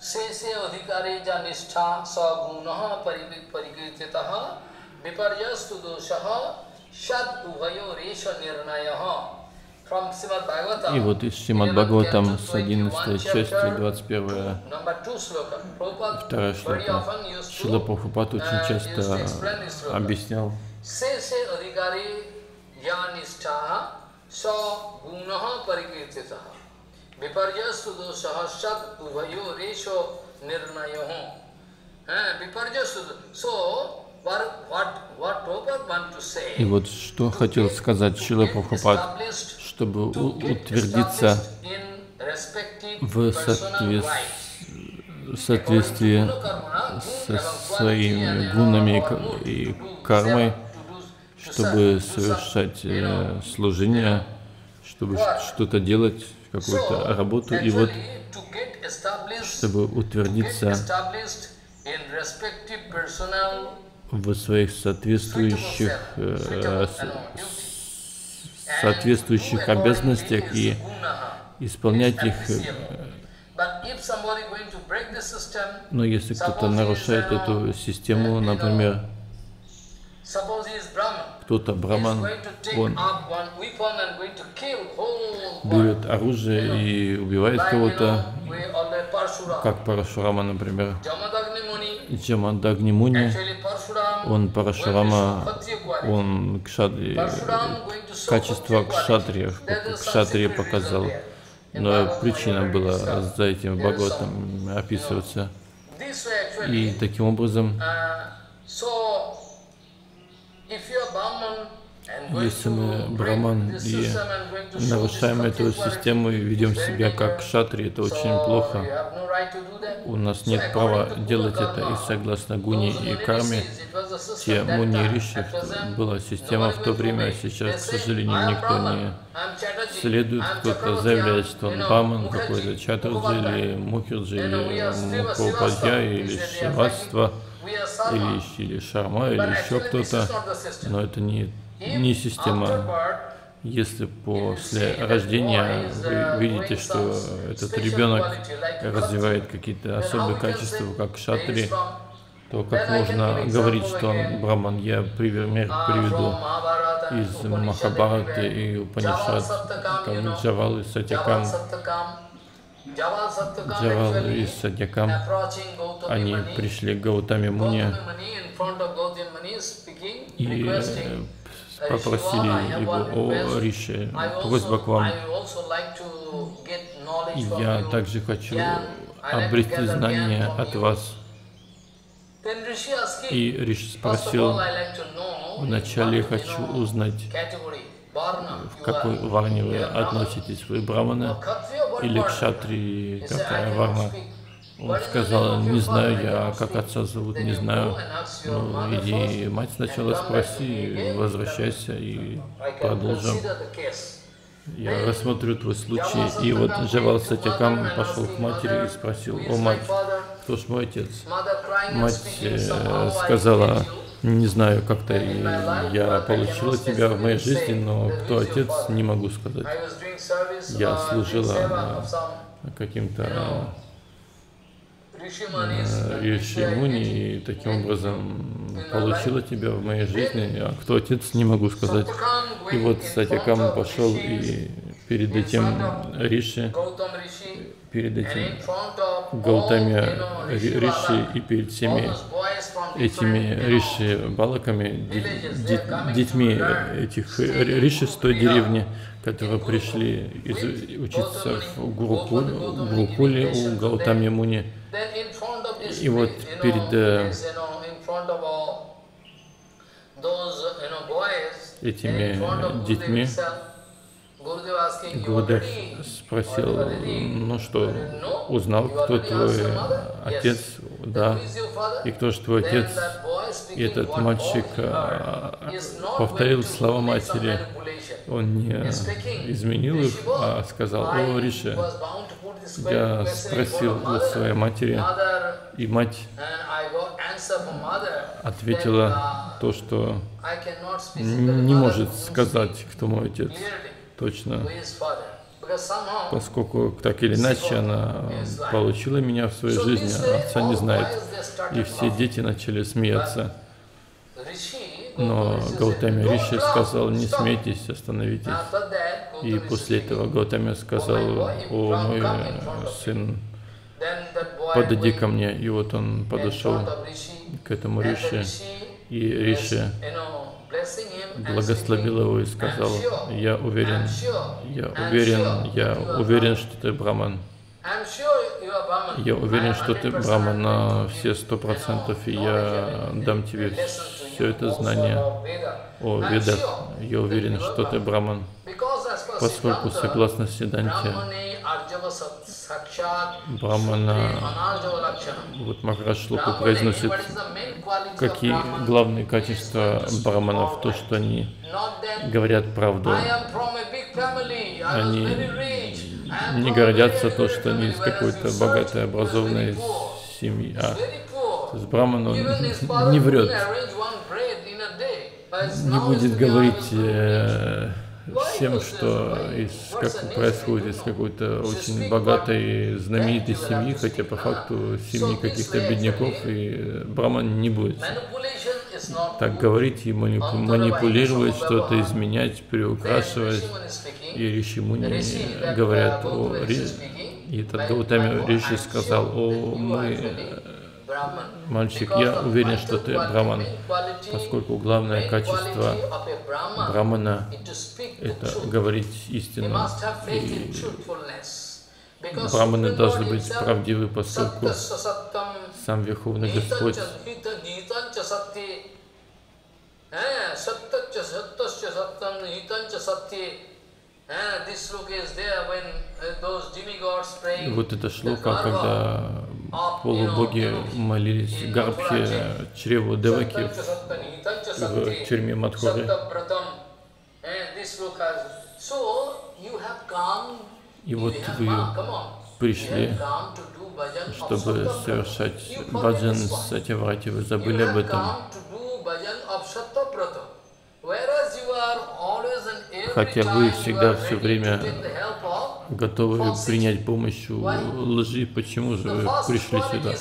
शेषे अधिकारे जनिष्ठा स गुण परिकीर्तित विपर्यस्तु दोष шад увайо реша нирнаяха и вот из Шримад Бхагаватам с 11 части, 21 вторая шлока. Шила Прабхупад очень часто объяснял विपर्यस्तु दोषहस्यत उभयो रेशो निर्णयो विपर्यस्तु so и вот что хотел сказать Шила Прабхупад, чтобы утвердиться в соответствии со своими гунами и кармой, чтобы совершать э, служение, чтобы что-то делать, какую-то работу, и вот чтобы утвердиться в своих соответствующих, э, соответствующих обязанностях и исполнять их. Но если кто-то нарушает эту систему, например, кто-то браман, он берет оружие и убивает кого-то, как Парашурама, например. Джамадагни Муни, он Парашурама, он кшадри, качество кшатриев, кшатрия показал. Но причина была за этим в Бхагаватам описываться. И таким образом, если мы браман и нарушаем эту систему и ведем себя как шатри, это очень плохо. У нас нет права делать это, и согласно гуни и карме, те муни и риши, была система в то время, а сейчас, к сожалению, никто не следует. Кто-то заявляет, что он баман какой-то, чатурджи или мухирджи, или мукопадья, или шиватство, или, или шарма, или еще кто-то, но это не не система. Если после рождения вы видите, что этот ребенок развивает какие-то особые качества, как шатри, то как можно говорить, что он браман? Я пример приведу из Махабараты и Упанишад, как Джавал и Сатякам. Джавал и Сатякам, они пришли к Гаутаме Муни и э, попросили его о Рише, просьба к вам. Я также хочу обрести знания от вас. И Риш спросил, вначале я хочу узнать, в какой варне вы относитесь, вы браманы или к шатри, какая варна? Он сказал, не знаю я, как отца зовут, не знаю. Ну, иди, мать сначала спроси, возвращайся и продолжим. Я рассмотрю твой случай. И вот Джавал Сатякам пошел к матери и спросил, о мать, кто ж мой отец? Мать э, сказала, не знаю, как-то я получила тебя в моей жизни, но кто отец, не могу сказать. Я служила каким-то Риши Муни и таким образом получила тебя в моей жизни, а кто отец, не могу сказать. И вот Сатякам пошел и перед этим Риши, перед этим Гаутами Риши и перед всеми этими Риши Балаками, детьми этих Риши с той деревни, которые пришли из, учиться в Гурукуле у Гаутами Муни. И вот перед э, этими детьми Гурдев спросил, ну что, узнал, кто твой отец, да, и кто же твой отец. И этот мальчик а, повторил слова матери, он не изменил их, а сказал, о, Риша, я спросил у своей матери, и мать ответила то, что не может сказать, кто мой отец точно, поскольку так или иначе она получила меня в своей жизни, а отца не знает. И все дети начали смеяться. Но Гаутами Риши сказал, не смейтесь, остановитесь. И после этого Гаутами сказал, о мой сын, подойди ко мне. И вот он подошел к этому Риши, и Риши благословил его и сказал, я уверен, я уверен, я уверен, что ты браман. Я уверен, что ты браман на все сто процентов, и я дам тебе все это знание о ведах. Я уверен, что ты браман, поскольку согласно Сиданте, Брамана, вот Махарадж Шлоку произносит, какие главные качества браманов, то, что они говорят правду. Они не гордятся то, что они из какой-то богатой, образованной семьи. А, то есть Браман, он <laughs> не врет, не будет говорить э, всем, что из, как происходит из какой-то очень богатой, знаменитой семьи, хотя по факту семьи каких-то бедняков, и Браман не будет. Так говорить и манипулировать, что-то изменять, приукрашивать. И Риши Муни говорят о и этот Гаутами Риши сказал, о, мы Мальчик, я уверен, что ты браман, поскольку главное качество брамана – это говорить истину. И браманы должны быть правдивы, поскольку сам Верховный Господь вот это шлока, когда полубоги молились Гарбхи, чреву Деваки в тюрьме Мадхуры. И вот вы пришли, чтобы совершать баджан с Сатяврати, вы забыли об этом. Хотя вы всегда все время готовы принять помощь у лжи, почему же вы пришли сюда?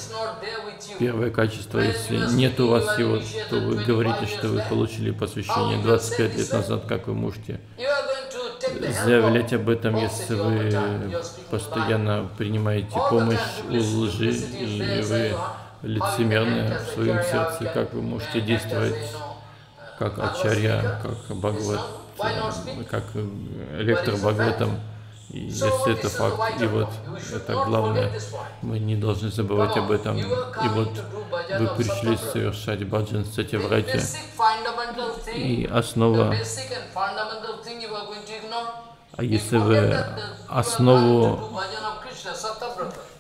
Первое качество, если нет у вас его, то вы говорите, что вы получили посвящение 25 лет назад, как вы можете заявлять об этом, если вы постоянно принимаете помощь у лжи, и вы лицемерны в своем сердце, как вы можете действовать как ачарья, как Бхагават, как э, лектор Бхагаватам. Если это факт, и вот это главное, мы не должны забывать об этом. И вот вы пришли совершать баджан thing, и основа. А если вы основу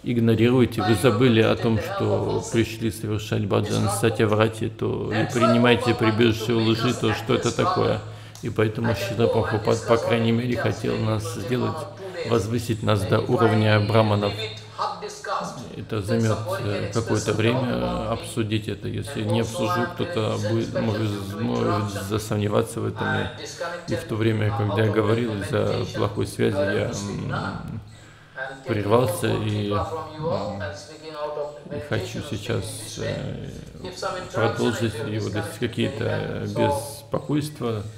игнорируете, вы забыли о том, что пришли совершать баджан Сатяврати, то и принимаете прибежище лжи, то что это такое? И поэтому Шила Прабхупад, по крайней мере, хотел нас сделать, возвысить нас до уровня браманов. Это займет э, какое-то время обсудить это. Если не обсужу, кто-то будет, может, может засомневаться в этом. И, в то время, когда я говорил из-за плохой связи, я прервался и, и хочу сейчас э, продолжить. И вот какие-то беспокойства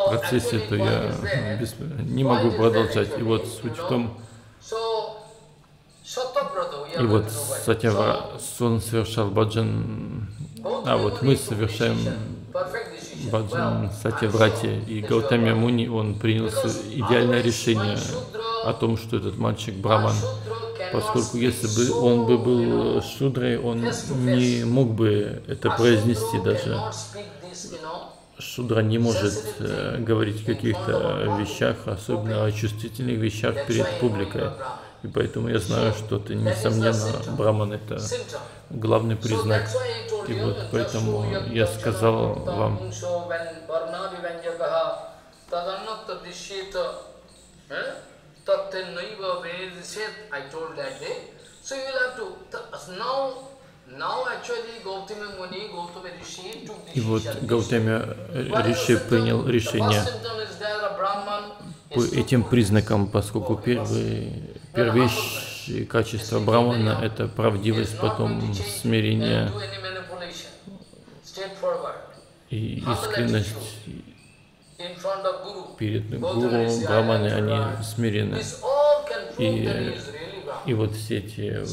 в процессе, то я м, без- не могу продолжать. И вот суть в том, и вот Сатява, он совершал баджан, а вот мы совершаем баджан Сатяврати, и Гаутамя Муни, он принял идеальное решение о том, что этот мальчик браман, поскольку если бы он бы был шудрой, он не мог бы это произнести даже. Шудра не может э, говорить о каких-то вещах, особенно о чувствительных вещах перед публикой. И поэтому я знаю, что ты, несомненно, браман — это главный признак. И вот поэтому я сказал вам, и вот is Риши принял решение по этим признакам, поскольку первые, первейшие качества брамана — это правдивость, потом смирение и искренность перед гуру, браманы, они смирены. И, и вот все эти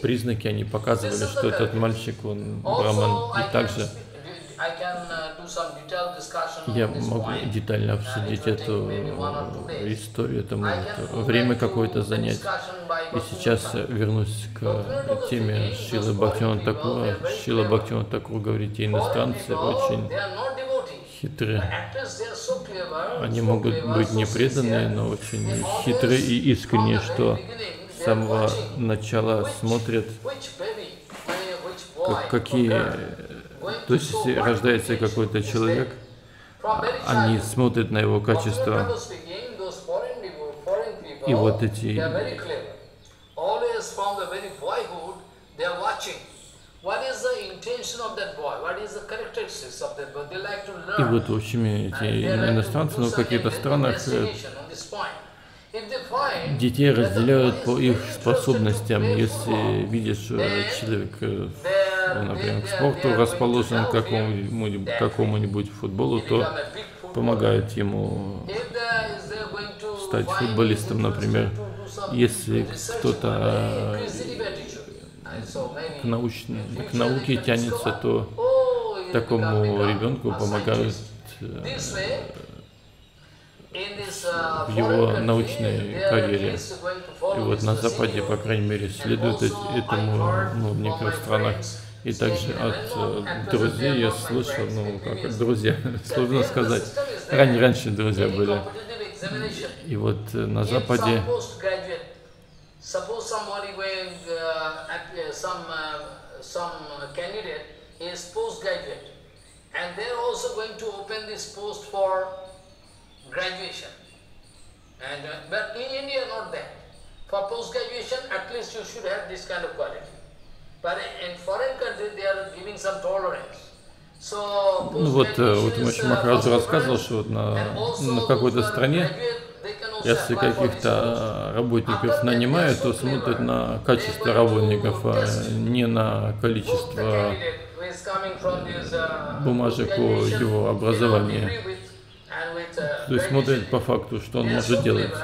признаки, они показывали, что этот мальчик, он браман. И также я on this могу детально обсудить эту э, историю, это может время какое-то занять. И сейчас я вернусь к теме Шилы Бхактивана Такура. Шила Бхактивана Такур, говорите, иностранцы очень хитрые. Они могут быть не преданные, но очень хитрые и искренние, что с самого начала смотрят, как, какие... То есть, если рождается какой-то человек, они смотрят на его качества, и вот эти. И вот эти they like to иностранцы, ну, в каких-то странах э, детей разделяют по их способностям. Если видишь, человек, э, ну, например, к спорту расположен, к какому-нибудь, какому-нибудь футболу, то помогают ему стать футболистом, например. Если кто-то к, науч- к науке тянется, то oh, такому ребенку помогают э, uh, в его научной карьере. И вот на. Западе, по крайней мере, I этому ну, в некоторых странах. И также от э, друзей я слышал, ну, как previous. друзья, сложно сказать. Ранее, раньше друзья были. И вот э, на Западе uh, uh, uh, uh. And, uh, but in India, not that. For post-graduation, at least you should have this kind of quality. Ну вот, э, вот Мачи Махараджа рассказывал, что вот на, на какой-то стране, если каких-то работников нанимают, то смотрят на качество работников, а не на количество бумажек о его образовании. То есть смотрят по факту, что он может делать.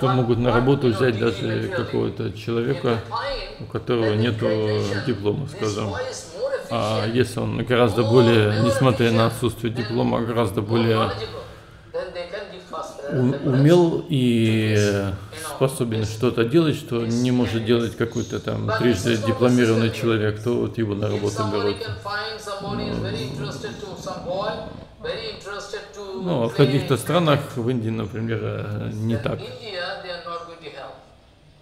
Что могут на работу взять даже какого-то человека, у которого нет диплома, скажем. А если он гораздо более, несмотря на отсутствие диплома, гораздо более умел и способен что-то делать, что не может делать какой-то там трижды дипломированный человек, то вот его на работу берут. Ну, а в каких-то странах, в Индии, например, э, не так. India, they are not going to help.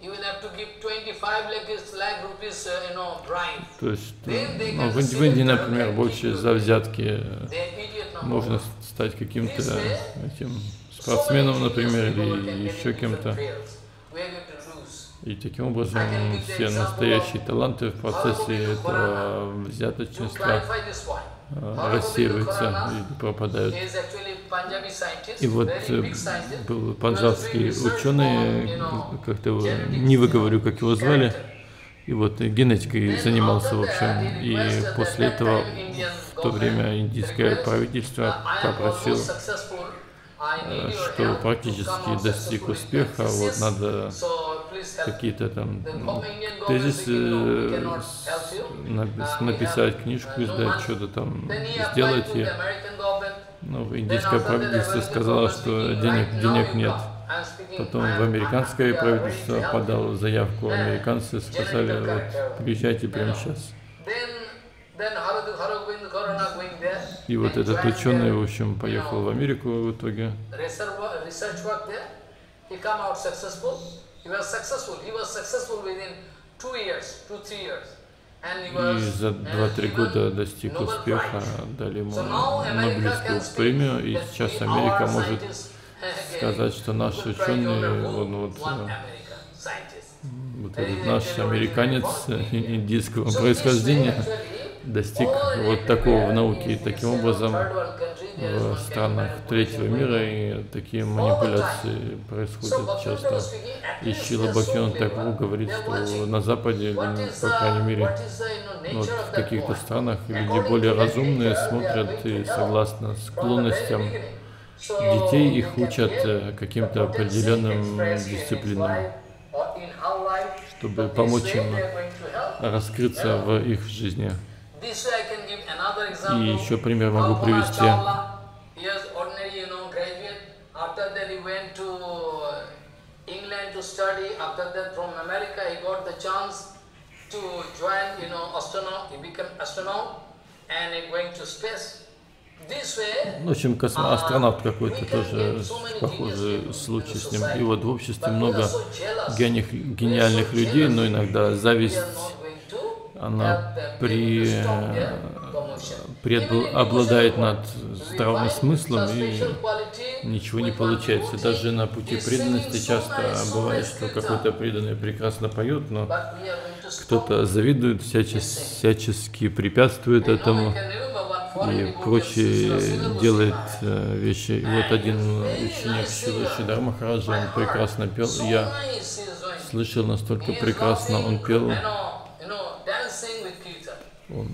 You will have to give 25 lakh, lakh rupees, uh. То есть, ну, в Индии, в Индии, например, больше за взятки э, можно стать каким-то этим спортсменом, например, или еще кем-то. И таким образом все настоящие таланты в процессе этого взяточничества рассеиваются или пропадают. И вот э, был панджабский ученый, как-то его, не выговорю, как его звали, и вот генетикой занимался, в общем. И после этого в то время индийское правительство попросило, э, что практически достиг успеха, вот надо какие-то там тезисы э, напис- написать, книжку издать, что-то там сделать. И, ну, индийское правительство сказало, что денег, денег нет. Потом в американское правительство подало заявку, американцы сказали, вот приезжайте прямо сейчас. И вот этот ученый, в общем, поехал в Америку в итоге. Research work there. He come out successful. He was successful. He was successful within two years, two three years. And he И за uh, 2-3 given года достиг успеха, дали ему Нобелевскую премию, и сейчас Америка может uh, сказать, что наши ученые, он вот, э, вот этот наш американец э, индийского происхождения достиг вот такого в науке. И таким образом в странах третьего мира и такие манипуляции происходят часто. И Шила Бхактивinoda Такур говорит, что на Западе, по крайней мере, вот в каких-то странах люди более разумные смотрят и согласно склонностям детей их учат э, каким-то определенным дисциплинам, чтобы помочь им раскрыться в их жизни. И еще пример могу привести. To join, you know, astronaut. He became astronaut and he going to space. This way, В общем, космо- астронавт какой-то тоже похожий случай с ним. И вот в обществе много гениальных людей, но иногда зависть, она при, обладает над здравым смыслом и ничего не получается. Даже на пути преданности часто бывает, что какой-то преданный прекрасно поет, но кто-то завидует, всячески, всячески препятствует этому и прочие делает э, вещи. И вот один ученик Шилы Шидар Махараджа, он прекрасно пел. Я слышал, настолько прекрасно он пел. Он,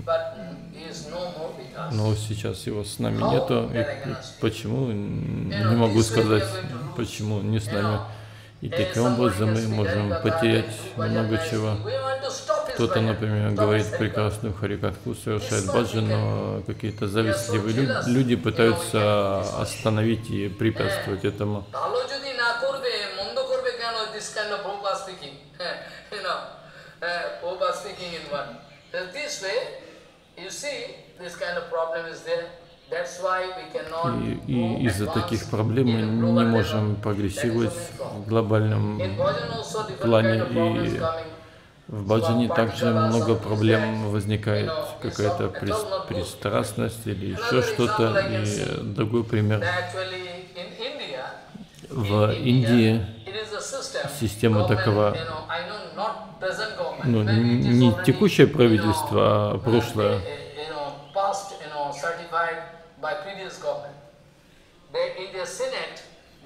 но сейчас его с нами нету. И почему? Не могу сказать, почему не с нами. И таким образом мы можем потерять много чего. Кто-то, например, говорит прекрасную харикатху, совершает баджан, но какие-то завистливые лю- люди пытаются остановить и препятствовать этому. <laughs> И, и из-за таких проблем мы не можем прогрессировать в глобальном плане. И в баджане также много проблем возникает, какая-то пристрастность или еще что-то. И другой пример. В Индии система такова. ну, не текущее правительство, а прошлое.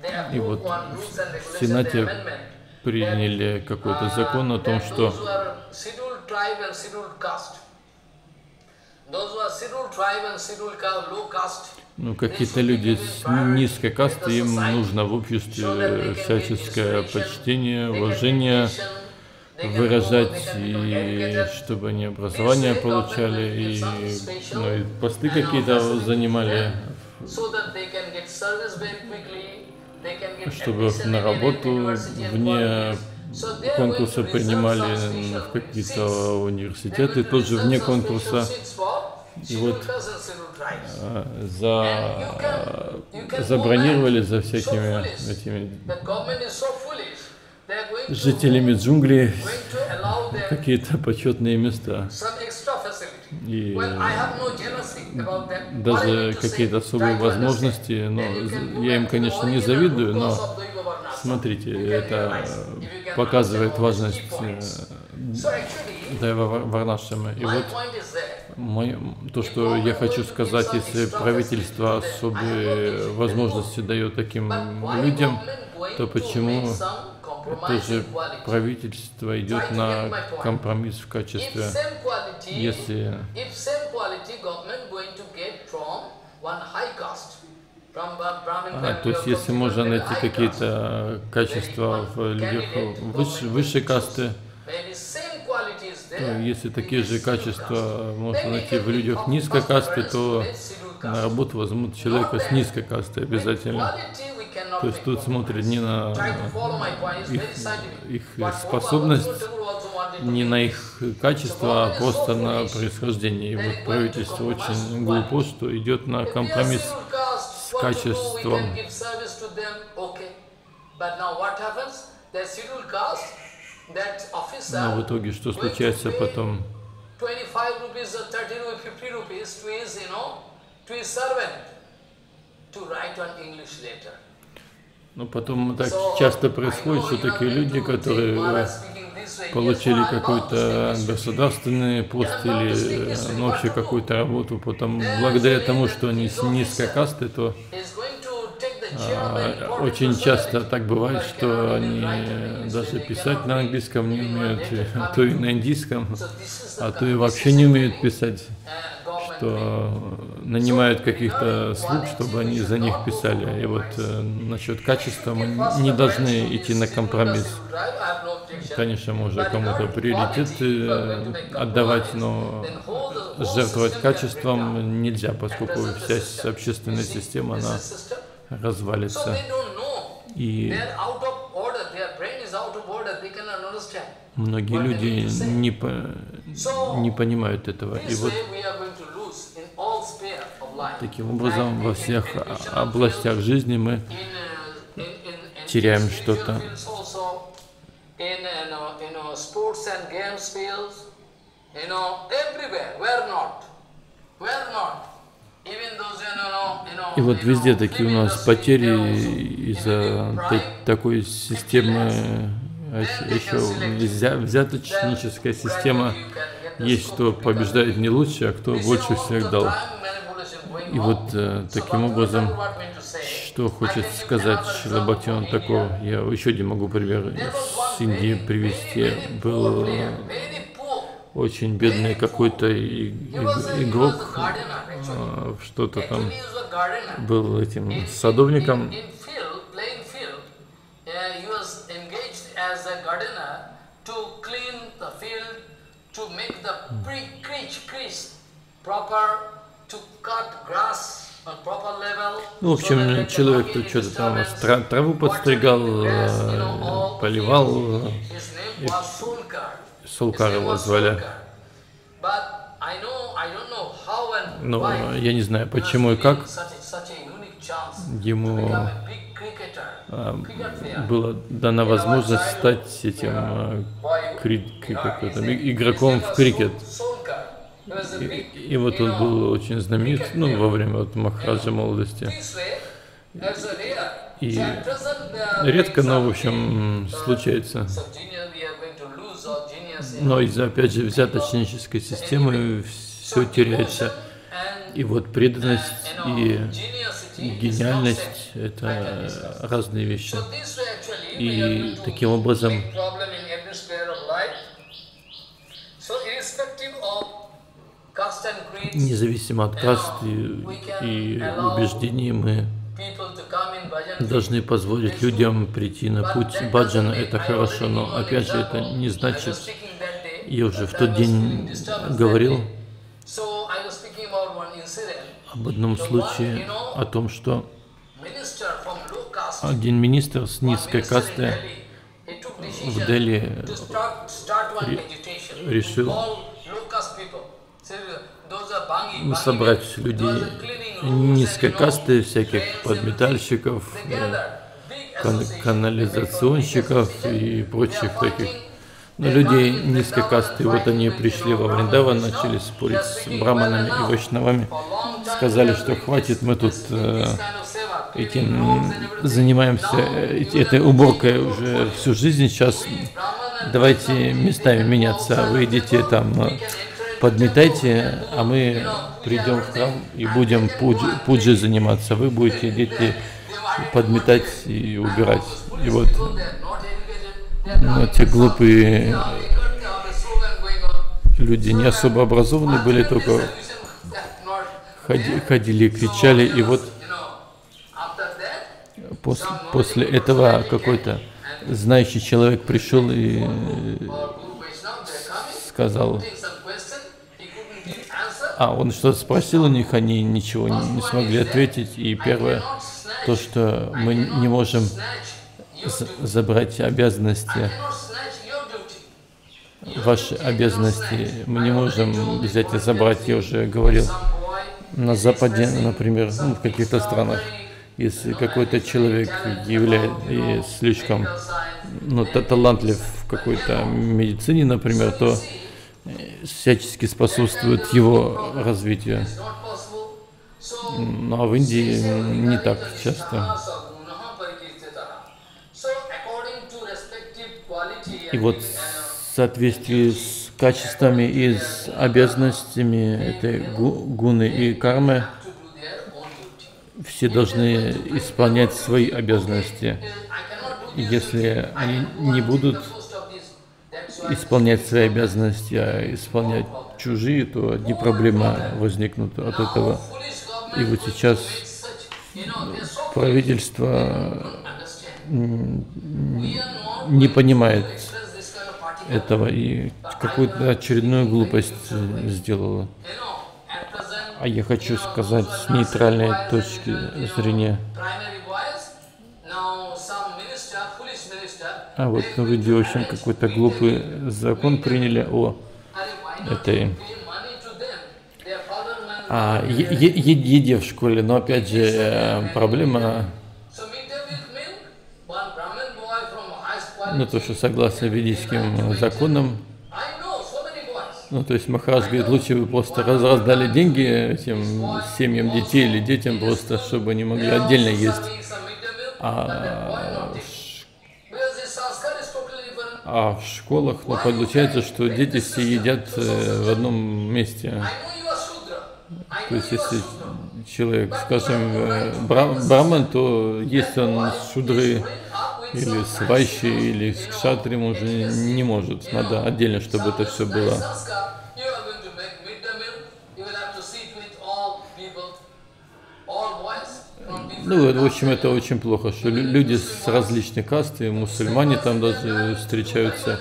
uh, И вот в Сенате приняли какой-то uh, закон о том, что ну, какие-то люди с низкой касты, им нужно в обществе всяческое почтение, уважение выражать, и чтобы они образование получали, и, ну, и посты какие-то занимали, чтобы на работу вне конкурса принимали в какие-то университеты, тоже вне конкурса. И вот а, за забронировали за всякими этими жителями джунглей какие-то почетные места. И даже какие-то особые возможности, но я им, конечно, не завидую, но смотрите, это показывает важность key points. э, So actually, Дайва Вар- Варнашрама. И вот мой- то, что я хочу сказать, если правительство особые возможности дает таким людям, то почему in quality? правительство идет на компромисс в качестве. Если А, то есть, если можно найти какие-то качества в людях выше- высшей касты, если такие же качества можно найти в людях низкой касты, то на работу возьмут человека с низкой касты обязательно. То есть тут смотрят не на их, их способность, не на их качество, а просто на происхождение. И вот правительство очень глупо, что идет на компромисс с качеством. Но в итоге что случается потом? 25 rupees or 30 rupees, 50 rupees to his, you know, to his servant to write one English letter. Ну, потом так часто происходит, что такие люди, которые получили какой-то государственный пост или ну, вообще какую-то работу, потом благодаря тому, что они с низкой касты, то очень часто так бывает, что они даже писать на английском не умеют, а <laughs> то и на индийском, а то и вообще не умеют писать, что нанимают каких-то слуг, чтобы они за них писали. И вот э, насчет качества мы не должны идти на компромисс. Конечно, можно кому-то приоритет э, отдавать, но жертвовать качеством нельзя, поскольку вся общественная система, она развалится. И многие люди не, по, не понимают этого. И вот таким образом во всех областях жизни мы теряем что-то. И вот везде такие у нас потери из-за такой системы, еще взя, взяточническая система, есть кто побеждает не лучше, а кто больше всех дал. И вот э, таким образом, что хочет сказать Шилабхатион такого, я еще один могу пример с Индии привести. Был очень бедный какой-то игрок, что-то там был этим садовником. Ну, в общем, человек тут что-то там траву подстригал, поливал. Сулкар его звали. Но я не знаю, почему и как ему была дана возможность стать этим игроком в крикет. И, и вот он был очень знаменит, ну, во время вот Махараджа молодости. И редко, но, в общем, случается. Но из-за, опять же, взяточнической системы все теряется. И вот преданность и гениальность — это разные вещи. И таким образом независимо от каст и, и убеждений мы должны позволить людям прийти на путь баджана. Это хорошо, но опять же это не значит, я уже в тот день говорил об одном случае, о том, что один министр с низкой касты в Дели решил собрать людей низкой касты, всяких подметальщиков, кан канализационщиков и прочих таких но людей низкой касты. Вот они пришли во Вриндаван, начали спорить с браманами и вайшнавами, сказали, что хватит, мы тут э, этим занимаемся, э, этой уборкой уже всю жизнь, сейчас давайте местами меняться, вы идите там подметайте, а мы придем в храм и будем пуджи, пуджи заниматься. Вы будете дети подметать и убирать. И вот ну, те глупые люди, не особо образованные были, только ходили, ходили кричали, и вот после, после этого какой-то знающий человек пришел и сказал, а он что-то спросил у них, они ничего не смогли ответить. И первое, то, что мы не можем забрать обязанности, ваши обязанности, мы не можем взять и забрать, я уже говорил, на Западе, например, ну, в каких-то странах, если какой-то человек является слишком ну, талантлив в какой-то медицине, например, то всячески способствует его развитию. Но в Индии не так часто. И вот в соответствии с качествами и с обязанностями этой гуны и кармы, все должны исполнять свои обязанности. И если они не будут исполнять свои обязанности, а исполнять чужие, то одни проблемы возникнут от этого. И вот сейчас правительство не понимает этого и какую-то очередную глупость сделала. А я хочу сказать с нейтральной точки зрения. А вот в Индии, в общем, какой-то глупый закон приняли о этой а, еде в школе. Но опять же, э, проблема, ну то, что согласно ведическим законам, ну, то есть Махарадж говорит, лучше вы просто раз раздали деньги этим семьям детей или детям просто, чтобы они могли отдельно есть. А а в школах ну, получается, что дети все едят э, в одном месте. То есть, если человек, скажем, э, браман, то есть он шудры или с вайши, или с кшатрием уже не может. Надо отдельно, чтобы это все было. Ну, в общем, это очень плохо, что люди с различных каст, и мусульмане там даже встречаются.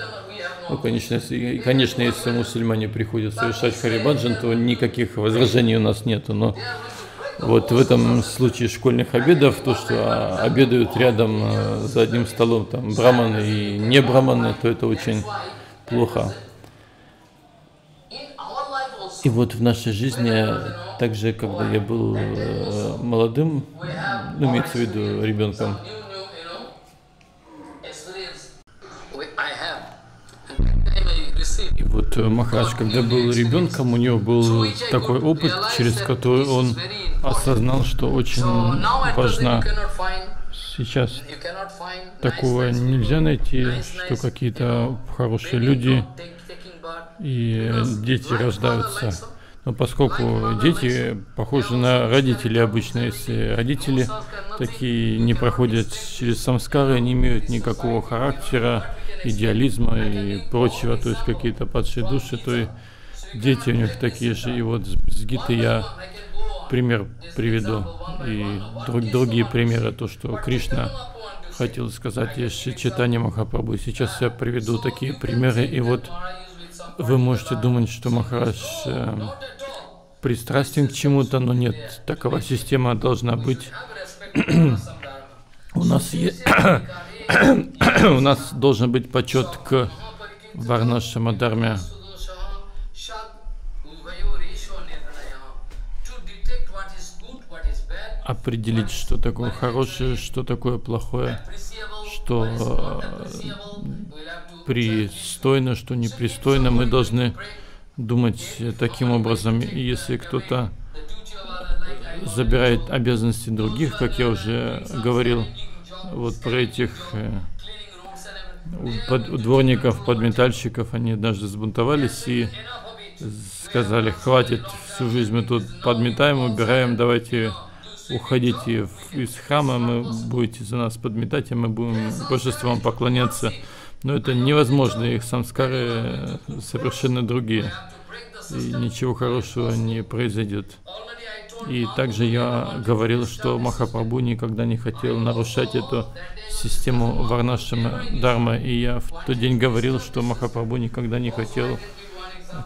Ну, конечно, если, конечно, если мусульмане приходят совершать харибаджан, то никаких возражений у нас нету. Но вот в этом случае школьных обедов, то, что обедают рядом э, за одним столом там браманы и не браманы, то это очень плохо. И вот в нашей жизни, также, когда я был э, молодым, ну, имеется в виду ребенком, и вот э, Махарадж, когда был ребенком, у него был такой опыт, через который он осознал, что очень важна. сейчас такого нельзя найти, что какие-то хорошие люди и дети рождаются. Но поскольку дети похожи на родителей обычно, если родители такие не проходят через самскары, не имеют никакого характера, идеализма и прочего, то есть какие-то падшие души, то и дети у них такие же. И вот с Гиты я пример приведу и друг, другие примеры, то, что Кришна хотел сказать если читание Махапрабху. Сейчас я приведу такие примеры, и вот вы можете думать, что Махарадж э, пристрастен к чему-то, но нет, такова система должна быть. у нас е... <coughs> у нас должен быть почет к Варнашама определить, что такое хорошее, что такое плохое, что э, пристойно, что непристойно. Мы должны думать таким образом. Если кто-то забирает обязанности других, как я уже говорил, вот про этих э, под, дворников, подметальщиков, они однажды сбунтовались и сказали, хватит, всю жизнь мы тут подметаем, убираем, давайте уходите из храма, мы будете за нас подметать, и мы будем божествам поклоняться. Но это невозможно, их самскары совершенно другие, и ничего хорошего не произойдет. И также я говорил, что Махапрабху никогда не хотел нарушать эту систему Варнашама Дарма, и я в тот день говорил, что Махапрабху никогда не хотел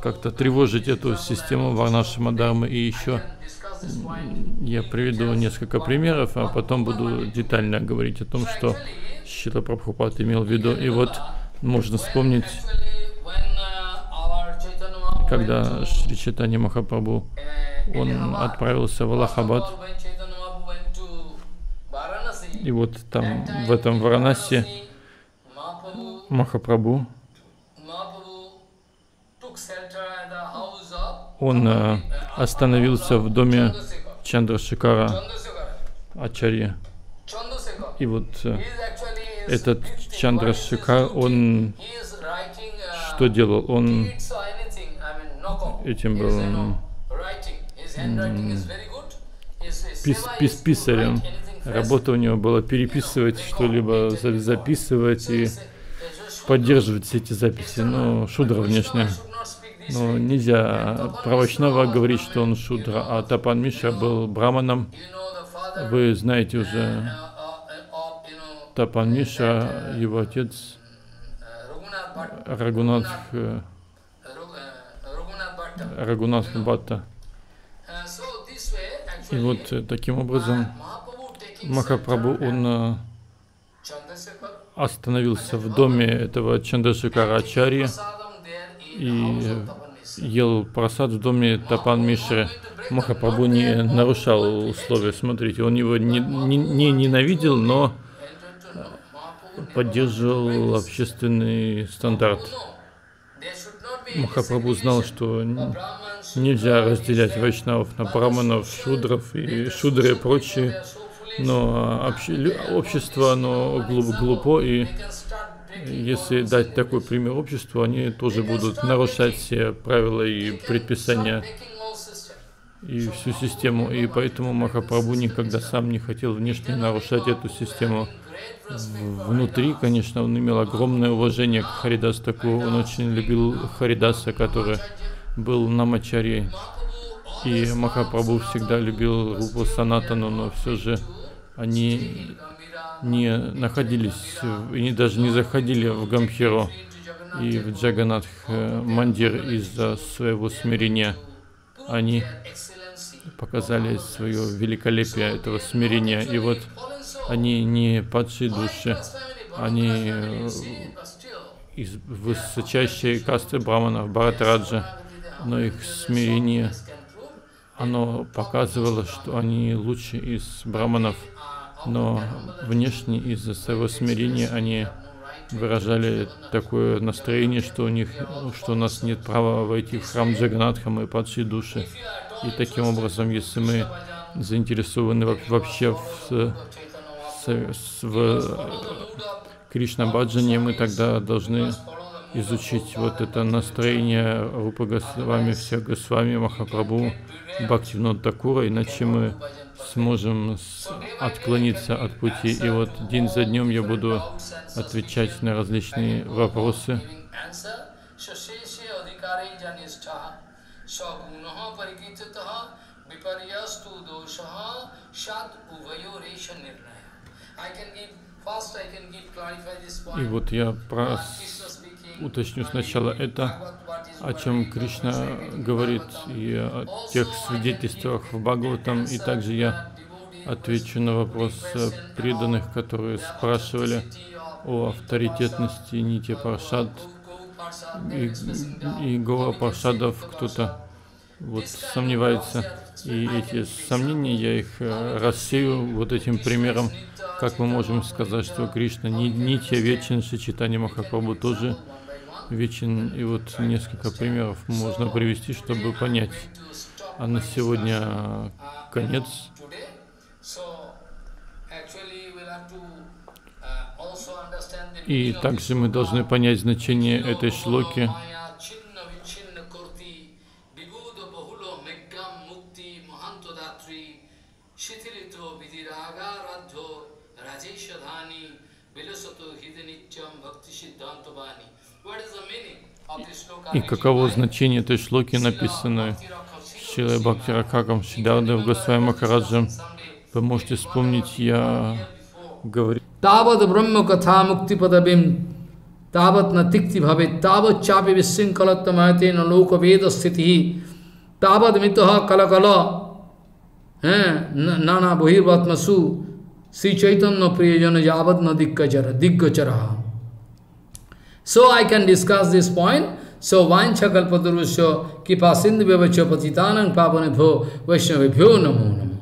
как-то тревожить эту систему Варнашама Дармы, и еще я приведу несколько примеров, а потом буду детально говорить о том, что Шила Прабхупад имел в виду. И вот можно вспомнить, когда Шри Чайтанья Махапрабху, он отправился в Аллахабад, и вот там, в этом Варанасе, Махапрабху, он э, остановился в доме Чандрашикара Ачарья. И вот э, этот Чандрашикар, он что делал? Он этим был пис, пис, писарем. Работа у него была переписывать что-либо, записывать и поддерживать все эти записи. Ну, шудра внешне. Но нельзя про Вайшнава говорить, что он шудра, а Тапан Миша был браманом. Вы знаете уже Тапан Миша, его отец Рагунат Рагунат Бхатта. И вот э, таким образом Махапрабху, он э, остановился в доме этого Чандрашикара Ачарья, и ел просад в доме Тапан Мишры. Махапрабху не нарушал условия. Смотрите, он его не, не, не ненавидел, но поддерживал общественный стандарт. Махапрабху знал, что нельзя разделять вайшнавов на браманов, шудров и шудры и прочие, но обще, общество оно глуп, глупо и если дать такой пример обществу, они тоже будут нарушать все правила и предписания и всю систему. И поэтому Махапрабху никогда сам не хотел внешне нарушать эту систему. Внутри, конечно, он имел огромное уважение к Харидас Таку. Он очень любил Харидаса, который был намачари. И Махапрабху всегда любил Рупу Санатану, но все же они не находились и не, даже не заходили в Гамхиру и в Джаганатх э, Мандир из-за своего смирения. Они показали свое великолепие этого смирения. И вот они не падшие души, они э, из высочайшей касты браманов, Бхаратраджа, но их смирение, оно показывало, что они лучше из браманов – но внешне из-за своего смирения они выражали такое настроение, что у них, что у нас нет права войти в храм Джаганатха, мы падшие души. И таким образом, если мы заинтересованы вообще в, в, в Кришна Баджане, мы тогда должны изучить вот это настроение Рупа Госвами, всех Госвами, Махапрабху, Бхактивинод Такура, иначе мы сможем отклониться от пути. И вот день за днем я буду отвечать на различные вопросы. И вот я про- уточню сначала это, о чем Кришна говорит, и о тех свидетельствах в Бхагаватам, и также я отвечу на вопрос э, преданных, которые спрашивали о авторитетности Нити Паршад. и, и Гора Паршадов, кто-то вот сомневается. И эти сомнения я их э, рассею вот этим примером, как мы можем сказать, что Кришна ни- Нитья вечен, Шичитани Махапрабху тоже вечен. И вот несколько примеров можно привести, чтобы понять. А на сегодня конец. И также мы должны понять значение этой шлоки. И каково значение этой шлоки написано Шилой Бхакти Ракхакам Шидардев Госвами Махараджем. Вы можете вспомнить, я говорил तावद ब्रह्म कथा मुक्ति पदवीम तावत न तिक्ति भवे तावत चापि विशृंखलत्वमहते न लोक वेद स्थिति तावद मित कल कल हैं न- नाना बहिर्वात्मसु श्री चैतन्य प्रियजन यावद न दिग्गजर दिग्गजर So I सो वांछा कल्पतरुष कृपा सिंधु व्यवच्छ पतितानंग पावन भो वैष्णव भ्यो नमो नमो।